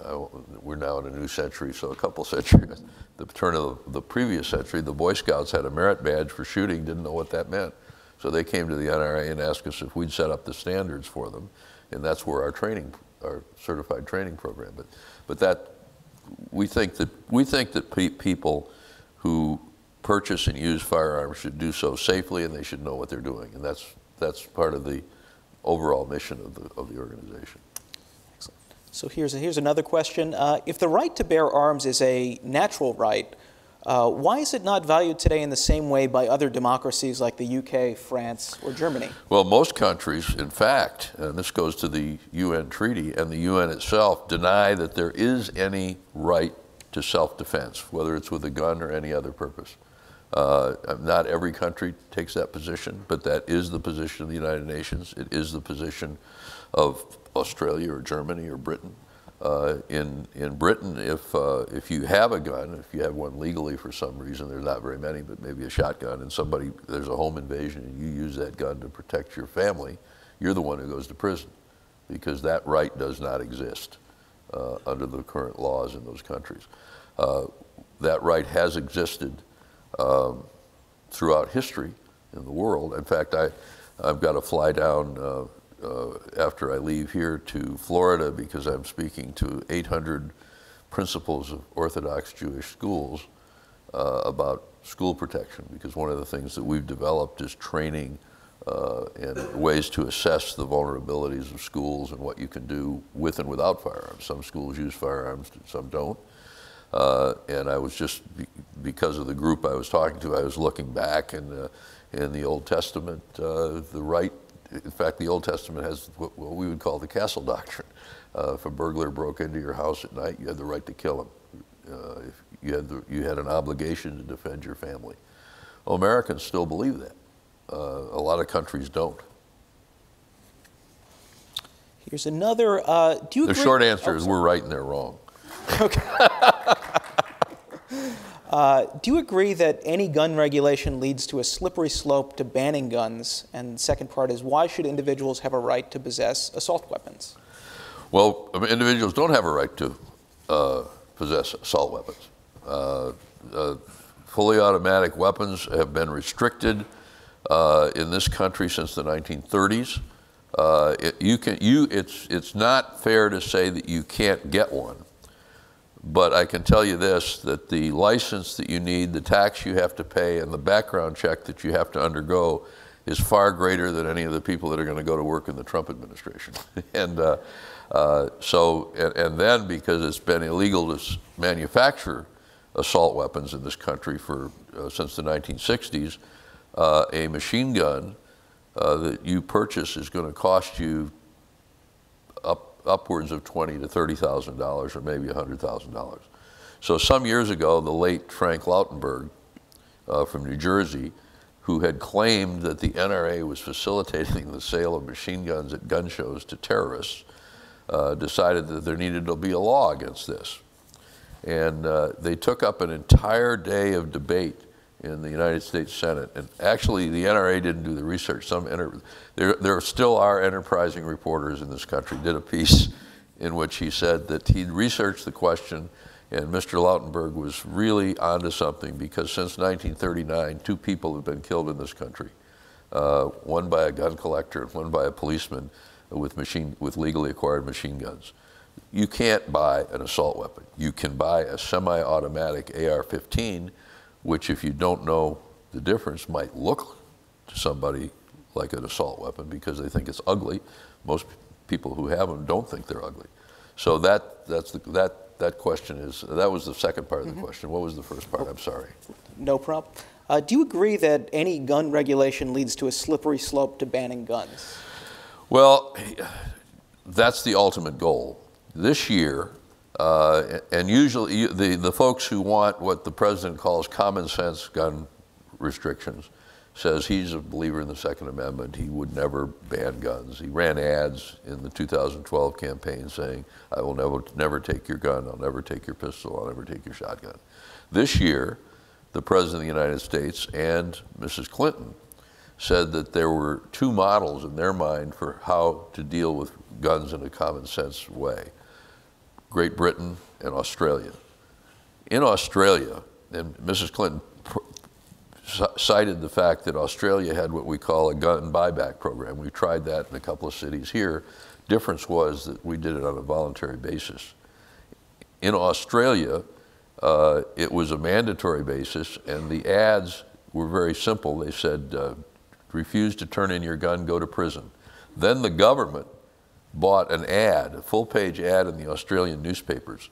uh, we're now in a new century, so a couple [LAUGHS] centuries, the turn of the, the, previous century, the Boy Scouts had a merit badge for shooting, didn't know what that meant. So they came to the NRA and asked us if we'd set up the standards for them, and that's where our training, our certified training program. But, but that we think that we think that pe people who purchase and use firearms should do so safely and they should know what they're doing. And that's, that's part of the overall mission of the, of the organization. Excellent. So here's, here's another question. Uh, if the right to bear arms is a natural right, uh, why is it not valued today in the same way by other democracies like the UK, France, or Germany? Well, most countries, in fact, and this goes to the UN treaty, and the UN itself deny that there is any right to self defense, whether it's with a gun or any other purpose. Uh, not every country takes that position, but that is the position of the United Nations. It is the position of Australia or Germany or Britain. Uh, in in Britain, if uh, if you have a gun, if you have one legally for some reason, there's not very many, but maybe a shotgun, and somebody there's a home invasion and you use that gun to protect your family, you're the one who goes to prison, because that right does not exist uh, under the current laws in those countries. Uh, that right has existed um, throughout history in the world. In fact, I I've got to fly down uh, after I leave here to Florida because I'm speaking to 800 principals of Orthodox Jewish schools uh, about school protection because one of the things that we've developed is training uh, and ways to assess the vulnerabilities of schools and what you can do with and without firearms. Some schools use firearms, some don't. Uh, and I was just, because of the group I was talking to, I was looking back in, in the Old Testament, uh, the right in fact, the Old Testament has what, what we would call the castle doctrine. Uh, if a burglar broke into your house at night, you had the right to kill him. Uh, if you had, the, you had an obligation to defend your family. Well, Americans still believe that. Uh, a lot of countries don't. Here's another. Uh, do you the agree? short answer oh, is we're right and they're wrong. Okay. [LAUGHS] Uh, do you agree that any gun regulation leads to a slippery slope to banning guns? And the second part is why should individuals have a right to possess assault weapons? Well, individuals don't have a right to uh, possess assault weapons. Uh, uh fully automatic weapons have been restricted uh, in this country since the 1930s. Uh, it, you can, you, it's, it's not fair to say that you can't get one. But I can tell you this, that the license that you need, the tax you have to pay, and the background check that you have to undergo is far greater than any of the people that are going to go to work in the Trump administration. [LAUGHS] and uh, uh, so, and, and, then because it's been illegal to manufacture assault weapons in this country for uh, since the 1960s, uh, a machine gun uh, that you purchase is going to cost you upwards of twenty to thirty thousand dollars, or maybe hundred thousand dollars. So some years ago, the late Frank Lautenberg uh, from New Jersey, who had claimed that the NRA was facilitating the sale of machine guns at gun shows to terrorists, uh, decided that there needed to be a law against this. And uh, they took up an entire day of debate in the United States Senate. And actually, the NRA didn't do the research. Some there, there still are enterprising reporters in this country. Did a piece in which he said that he'd researched the question, and Mr. Lautenberg was really onto something because since 1939, two people have been killed in this country. Uh, one by a gun collector and one by a policeman with machine with legally acquired machine guns. You can't buy an assault weapon. You can buy a semi-automatic AR-15 which if you don't know the difference might look to somebody like an assault weapon because they think it's ugly. Most people who have them don't think they're ugly. So that, that's the, that, that question is, that was the second part of the mm -hmm. question. What was the first part? I'm sorry. No problem. Uh, do you agree that any gun regulation leads to a slippery slope to banning guns? Well, that's the ultimate goal. This year, uh, and usually, the, the folks who want what the president calls common sense gun restrictions says he's a believer in the Second Amendment. He would never ban guns. He ran ads in the 2012 campaign saying, I will never, never take your gun, I'll never take your pistol, I'll never take your shotgun. This year, the President of the United States and Mrs. Clinton said that there were two models in their mind for how to deal with guns in a common sense way. Great Britain, and Australia. In Australia, and Mrs. Clinton cited the fact that Australia had what we call a gun buyback program. We tried that in a couple of cities here. Difference was that we did it on a voluntary basis. In Australia, Uh, it was a mandatory basis, and the ads were very simple. They said, uh, refuse to turn in your gun, go to prison. Then the government bought an ad, a full page ad in the Australian newspapers.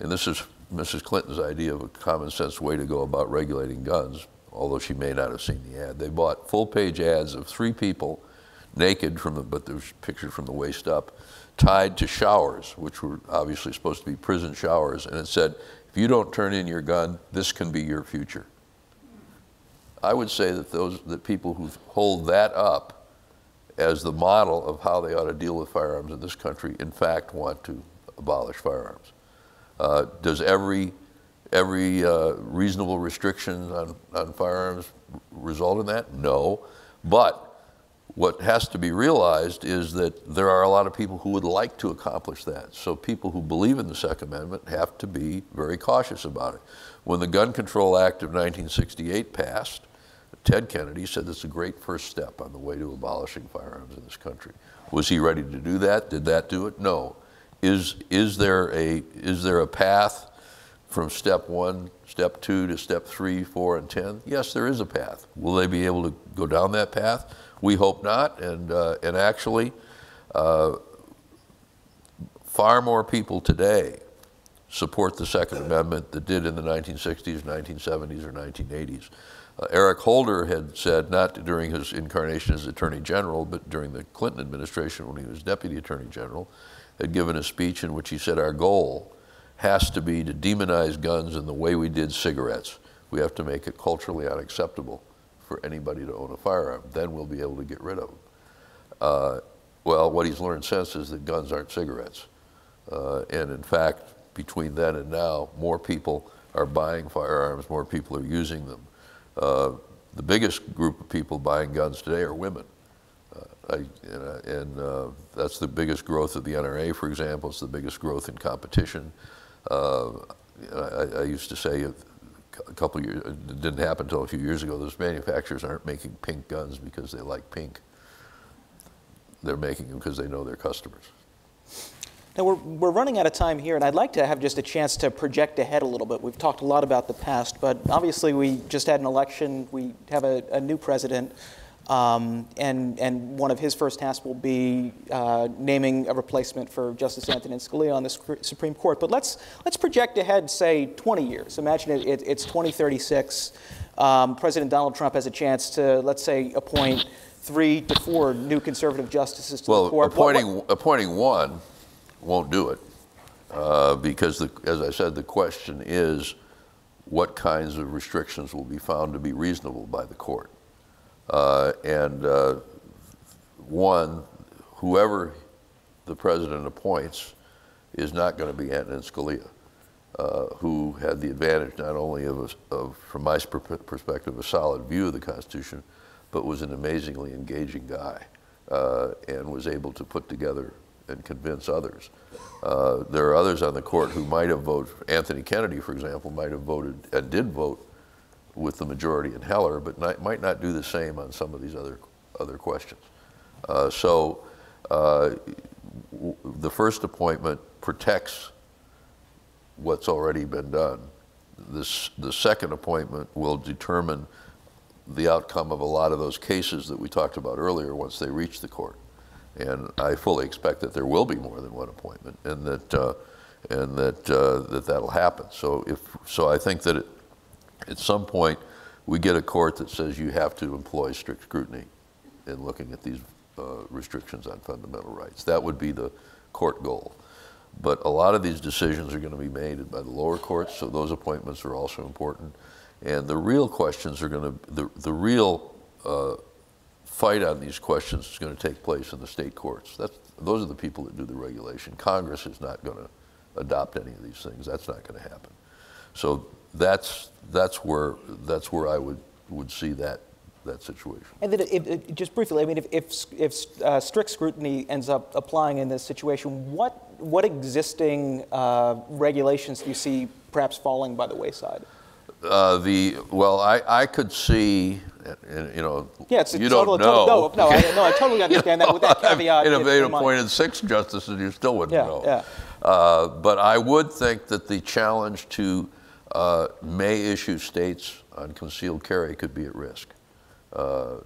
And this is Mrs. Clinton's idea of a common sense way to go about regulating guns, although she may not have seen the ad. They bought full page ads of three people naked from the, but there's pictured from the waist up, tied to showers, which were obviously supposed to be prison showers. And it said, if you don't turn in your gun, this can be your future. I would say that those that people who hold that up as the model of how they ought to deal with firearms in this country, in fact, want to abolish firearms. Uh, does every every uh, reasonable restriction on, on firearms result in that? No, but what has to be realized is that there are a lot of people who would like to accomplish that. So people who believe in the Second Amendment have to be very cautious about it. When the Gun Control Act of 1968 passed, Ted Kennedy said it's a great first step on the way to abolishing firearms in this country. Was he ready to do that? Did that do it? No. Is, is, there, a, is there a path from step one, step two to step three, four, and 10? Yes, there is a path. Will they be able to go down that path? We hope not. And, uh, and actually, uh, far more people today support the Second Amendment that did in the 1960s, 1970s, or 1980s. Uh, Eric Holder had said, not during his incarnation as Attorney General, but during the Clinton administration when he was Deputy Attorney General, had given a speech in which he said, Our goal has to be to demonize guns in the way we did cigarettes. We have to make it culturally unacceptable for anybody to own a firearm. Then we'll be able to get rid of them. Uh, well, what he's learned since is that guns aren't cigarettes. Uh, and in fact, between then and now, more people are buying firearms, more people are using them. Uh, the biggest group of people buying guns today are women. Uh, I, and, and uh, that's the biggest growth of the NRA, for example. It's the biggest growth in competition. Uh, I, I, used to say a couple of years, it didn't happen until a few years ago, those manufacturers aren't making pink guns because they like pink. They're making them because they know their customers. Now, we're, we're running out of time here, and I'd like to have just a chance to project ahead a little bit. We've talked a lot about the past, but obviously, we just had an election. We have a, a new president, um, and, and one of his first tasks will be uh, naming a replacement for Justice Antonin Scalia on the Supreme Court. But let's, let's project ahead, say, 20 years. Imagine it, it, it's 2036. Um, President Donald Trump has a chance to, let's say, appoint three to four new conservative justices to well, the court. Appointing, what, what, appointing one won't do it uh, because, the, as I said, the question is what kinds of restrictions will be found to be reasonable by the court. Uh, and uh, one, whoever the president appoints is not going to be Antonin Scalia, uh, who had the advantage not only of, a, of, from my perspective, a solid view of the Constitution, but was an amazingly engaging guy uh, and was able to put together and convince others. Uh, there are others on the court who might have voted, Anthony Kennedy, for example, might have voted and did vote with the majority in Heller, but not, might not do the same on some of these other, other questions. Uh, so uh, the first appointment protects what's already been done. This, the second appointment will determine the outcome of a lot of those cases that we talked about earlier once they reach the court. And I fully expect that there will be more than one appointment, and that uh, and that uh, that that'll happen. So if so, I think that it, at some point we get a court that says you have to employ strict scrutiny in looking at these uh, restrictions on fundamental rights. That would be the court goal. But a lot of these decisions are going to be made by the lower courts, so those appointments are also important. And the real questions are going to the the real uh, fight on these questions is going to take place in the state courts. That's, those are the people that do the regulation. Congress is not going to adopt any of these things. That's not going to happen. So that's, that's, where, that's where I would, would see that, that situation. And then just briefly, I mean, if, if, if uh, strict scrutiny ends up applying in this situation, what, what existing uh, regulations do you see perhaps falling by the wayside? Uh, the well, I, I could see, you know, yeah, it's you total, don't know. Total, no, no, I, no, I totally [LAUGHS] understand that with that caveat. if they appointed six justices, you still wouldn't yeah, know. Yeah. Uh, but I would think that the challenge to uh, may issue states on concealed carry could be at risk uh,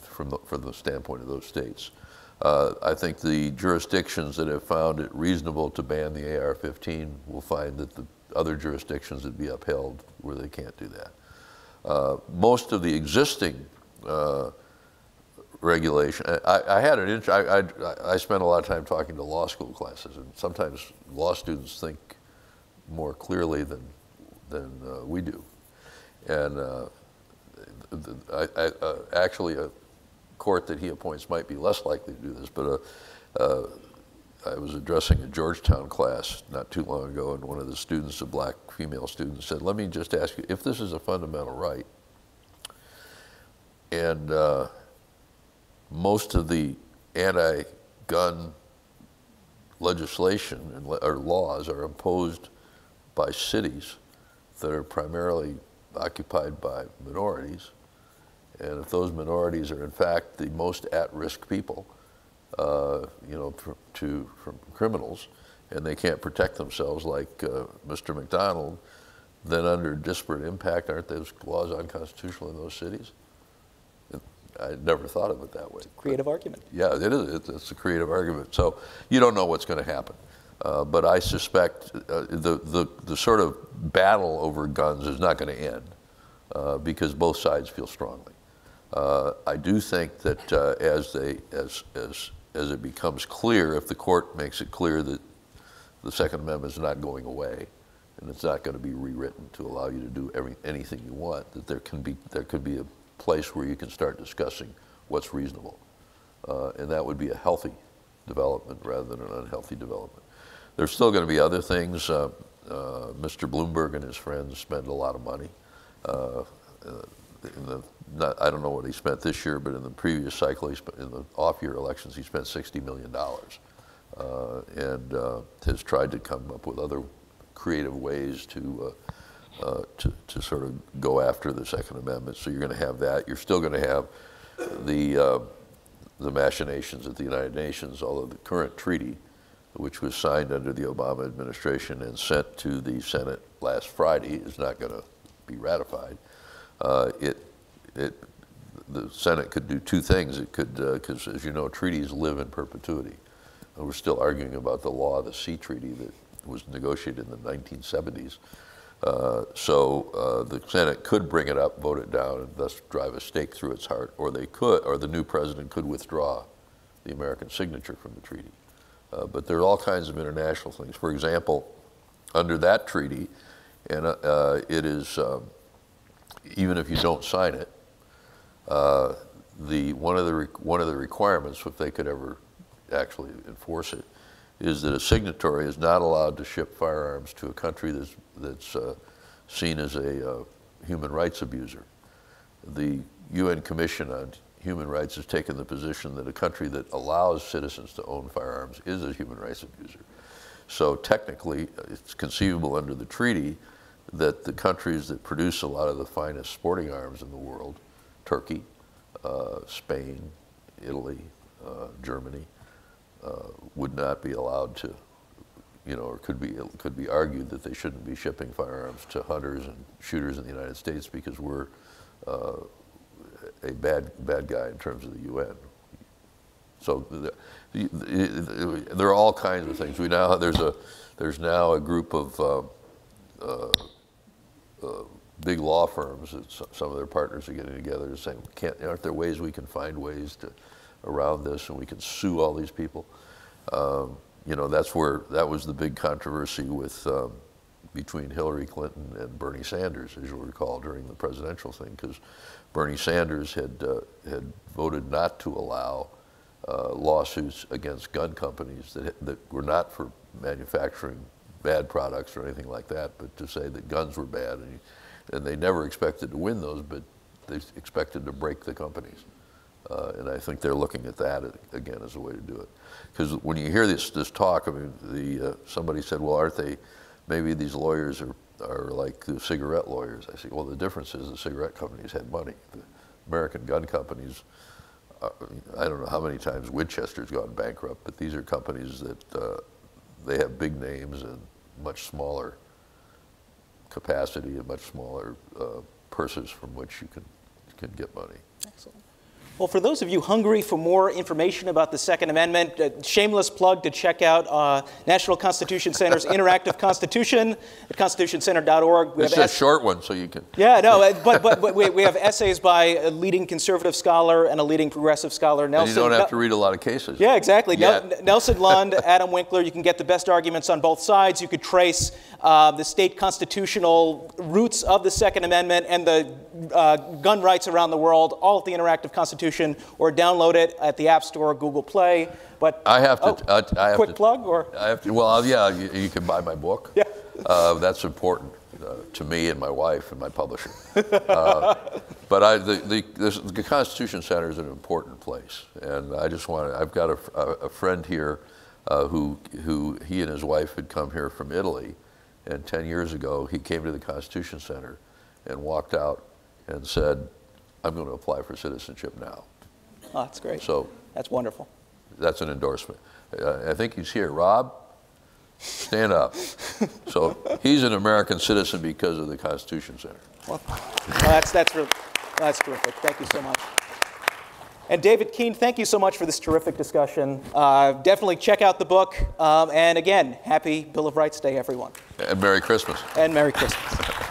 from the, from the standpoint of those states. Uh, I think the jurisdictions that have found it reasonable to ban the AR-15 will find that the other jurisdictions would be upheld where they can't do that. Uh, most of the existing uh, regulation, I, I had an, int- I, I, I spent a lot of time talking to law school classes, and sometimes law students think more clearly than, than uh, we do. And uh, I, I, uh, actually, a court that he appoints might be less likely to do this, but uh, uh, I was addressing a Georgetown class not too long ago, and one of the students, a black female student, said, "Let me just ask you, if this is a fundamental right, and uh, most of the anti-gun legislation and le- or laws are imposed by cities that are primarily occupied by minorities, and if those minorities are in fact the most at-risk people, uh, you know, to from criminals, and they can't protect themselves like uh, Mr. McDonald, then under disparate impact, aren't those laws unconstitutional in those cities? It- I never thought of it that way. Creative argument. Yeah, it is. It's, it's a creative argument. So you don't know what's going to happen. Uh, but I suspect uh, the, the, the sort of battle over guns is not going to end uh, because both sides feel strongly. Uh, I do think that uh, as, they, as, as, as it becomes clear, if the court makes it clear that the Second Amendment is not going away and it's not going to be rewritten to allow you to do every, anything you want, that there, can be, there could be a place where you can start discussing what's reasonable. Uh, and that would be a healthy development rather than an unhealthy development. There's still going to be other things. Uh, uh, Mr. Bloomberg and his friends spend a lot of money. In the, not, I don't know what he spent this year, but in the previous cycle, he spent, in the off-year elections, he spent $60 million uh, and uh, has tried to come up with other creative ways to, uh, uh, to, to sort of go after the Second Amendment. So you're going to have that. You're still going to have the, uh, the machinations at the United Nations, although the current treaty, which was signed under the Obama administration and sent to the Senate last Friday, is not going to be ratified. Uh, it, it, the Senate could do two things. It could, because as you know, treaties live in perpetuity. And we're still arguing about the law, of the Sea Treaty that was negotiated in the 1970s. Uh, so uh, the Senate could bring it up, vote it down, and thus drive a stake through its heart, or they could, or the new president could withdraw the American signature from the treaty. Uh, but there are all kinds of international things. For example, under that treaty, and uh, it is um, even if you don't sign it, uh, the one of the one of the requirements, if they could ever actually enforce it, is that a signatory is not allowed to ship firearms to a country that's that's uh, seen as a uh, human rights abuser. The UN Commission on Human Rights has taken the position that a country that allows citizens to own firearms is a human rights abuser. So technically, it's conceivable under the treaty that the countries that produce a lot of the finest sporting arms in the world, Turkey, uh, Spain, Italy, uh, Germany, uh, would not be allowed to, you know, or could be could be argued that they shouldn't be shipping firearms to hunters and shooters in the United States because we're uh, a bad bad guy in terms of the UN. So the, the, the, there are all kinds of things. We now there's a there's now a group of uh, big law firms. That some of their partners are getting together and saying, "Can't aren't there ways we can find ways to around this and we can sue all these people?" Um, you know, that's where that was the big controversy with um, between Hillary Clinton and Bernie Sanders, as you'll recall, during the presidential thing, because Bernie Sanders had uh, had voted not to allow uh, lawsuits against gun companies that that were not for manufacturing bad products or anything like that, but to say that guns were bad, and, and they never expected to win those, but they expected to break the companies. Uh, and I think they're looking at that again as a way to do it. Because when you hear this, this talk, I mean, the, uh, somebody said, well, aren't they, maybe these lawyers are, are like the cigarette lawyers. I say, well, the difference is the cigarette companies had money. The American gun companies, uh, I don't know how many times Winchester's gone bankrupt, but these are companies that uh, they have big names and much smaller capacity and much smaller uh, purses from which you can, can get money. Excellent. Well, for those of you hungry for more information about the Second Amendment, uh, shameless plug to check out uh, National Constitution Center's Interactive Constitution at constitutioncenter.org. We It's a short one, so you can. Yeah, no, uh, but, but, but we, we have essays by a leading conservative scholar and a leading progressive scholar, And Nelson. you don't have to read a lot of cases. Yeah, exactly. Yet. Nelson Lund, [LAUGHS] Adam Winkler, you can get the best arguments on both sides. You could trace uh, the state constitutional roots of the Second Amendment and the uh, gun rights around the world, all at the Interactive Constitution, or download it at the App Store, or Google Play. But I have to. Oh, I, I have quick to, plug, or I have to. Well, yeah, you, you can buy my book. Yeah. Uh, that's important uh, to me and my wife and my publisher. Uh, [LAUGHS] but I, the, the, this, the Constitution Center is an important place, and I just want to. I've got a, a, a friend here uh, who, who he and his wife had come here from Italy, and 10 years ago he came to the Constitution Center and walked out and said, "I'm going to apply for citizenship now." oh, that's great. So That's wonderful. that's an endorsement. Uh, I think he's here. Rob, stand up. So he's an American citizen because of the Constitution Center. Well, well, that's, that's, really, that's terrific. Thank you so much. And David Keene, thank you so much for this terrific discussion. Uh, definitely check out the book. Um, and again, happy Bill of Rights Day, everyone. And Merry Christmas. And Merry Christmas.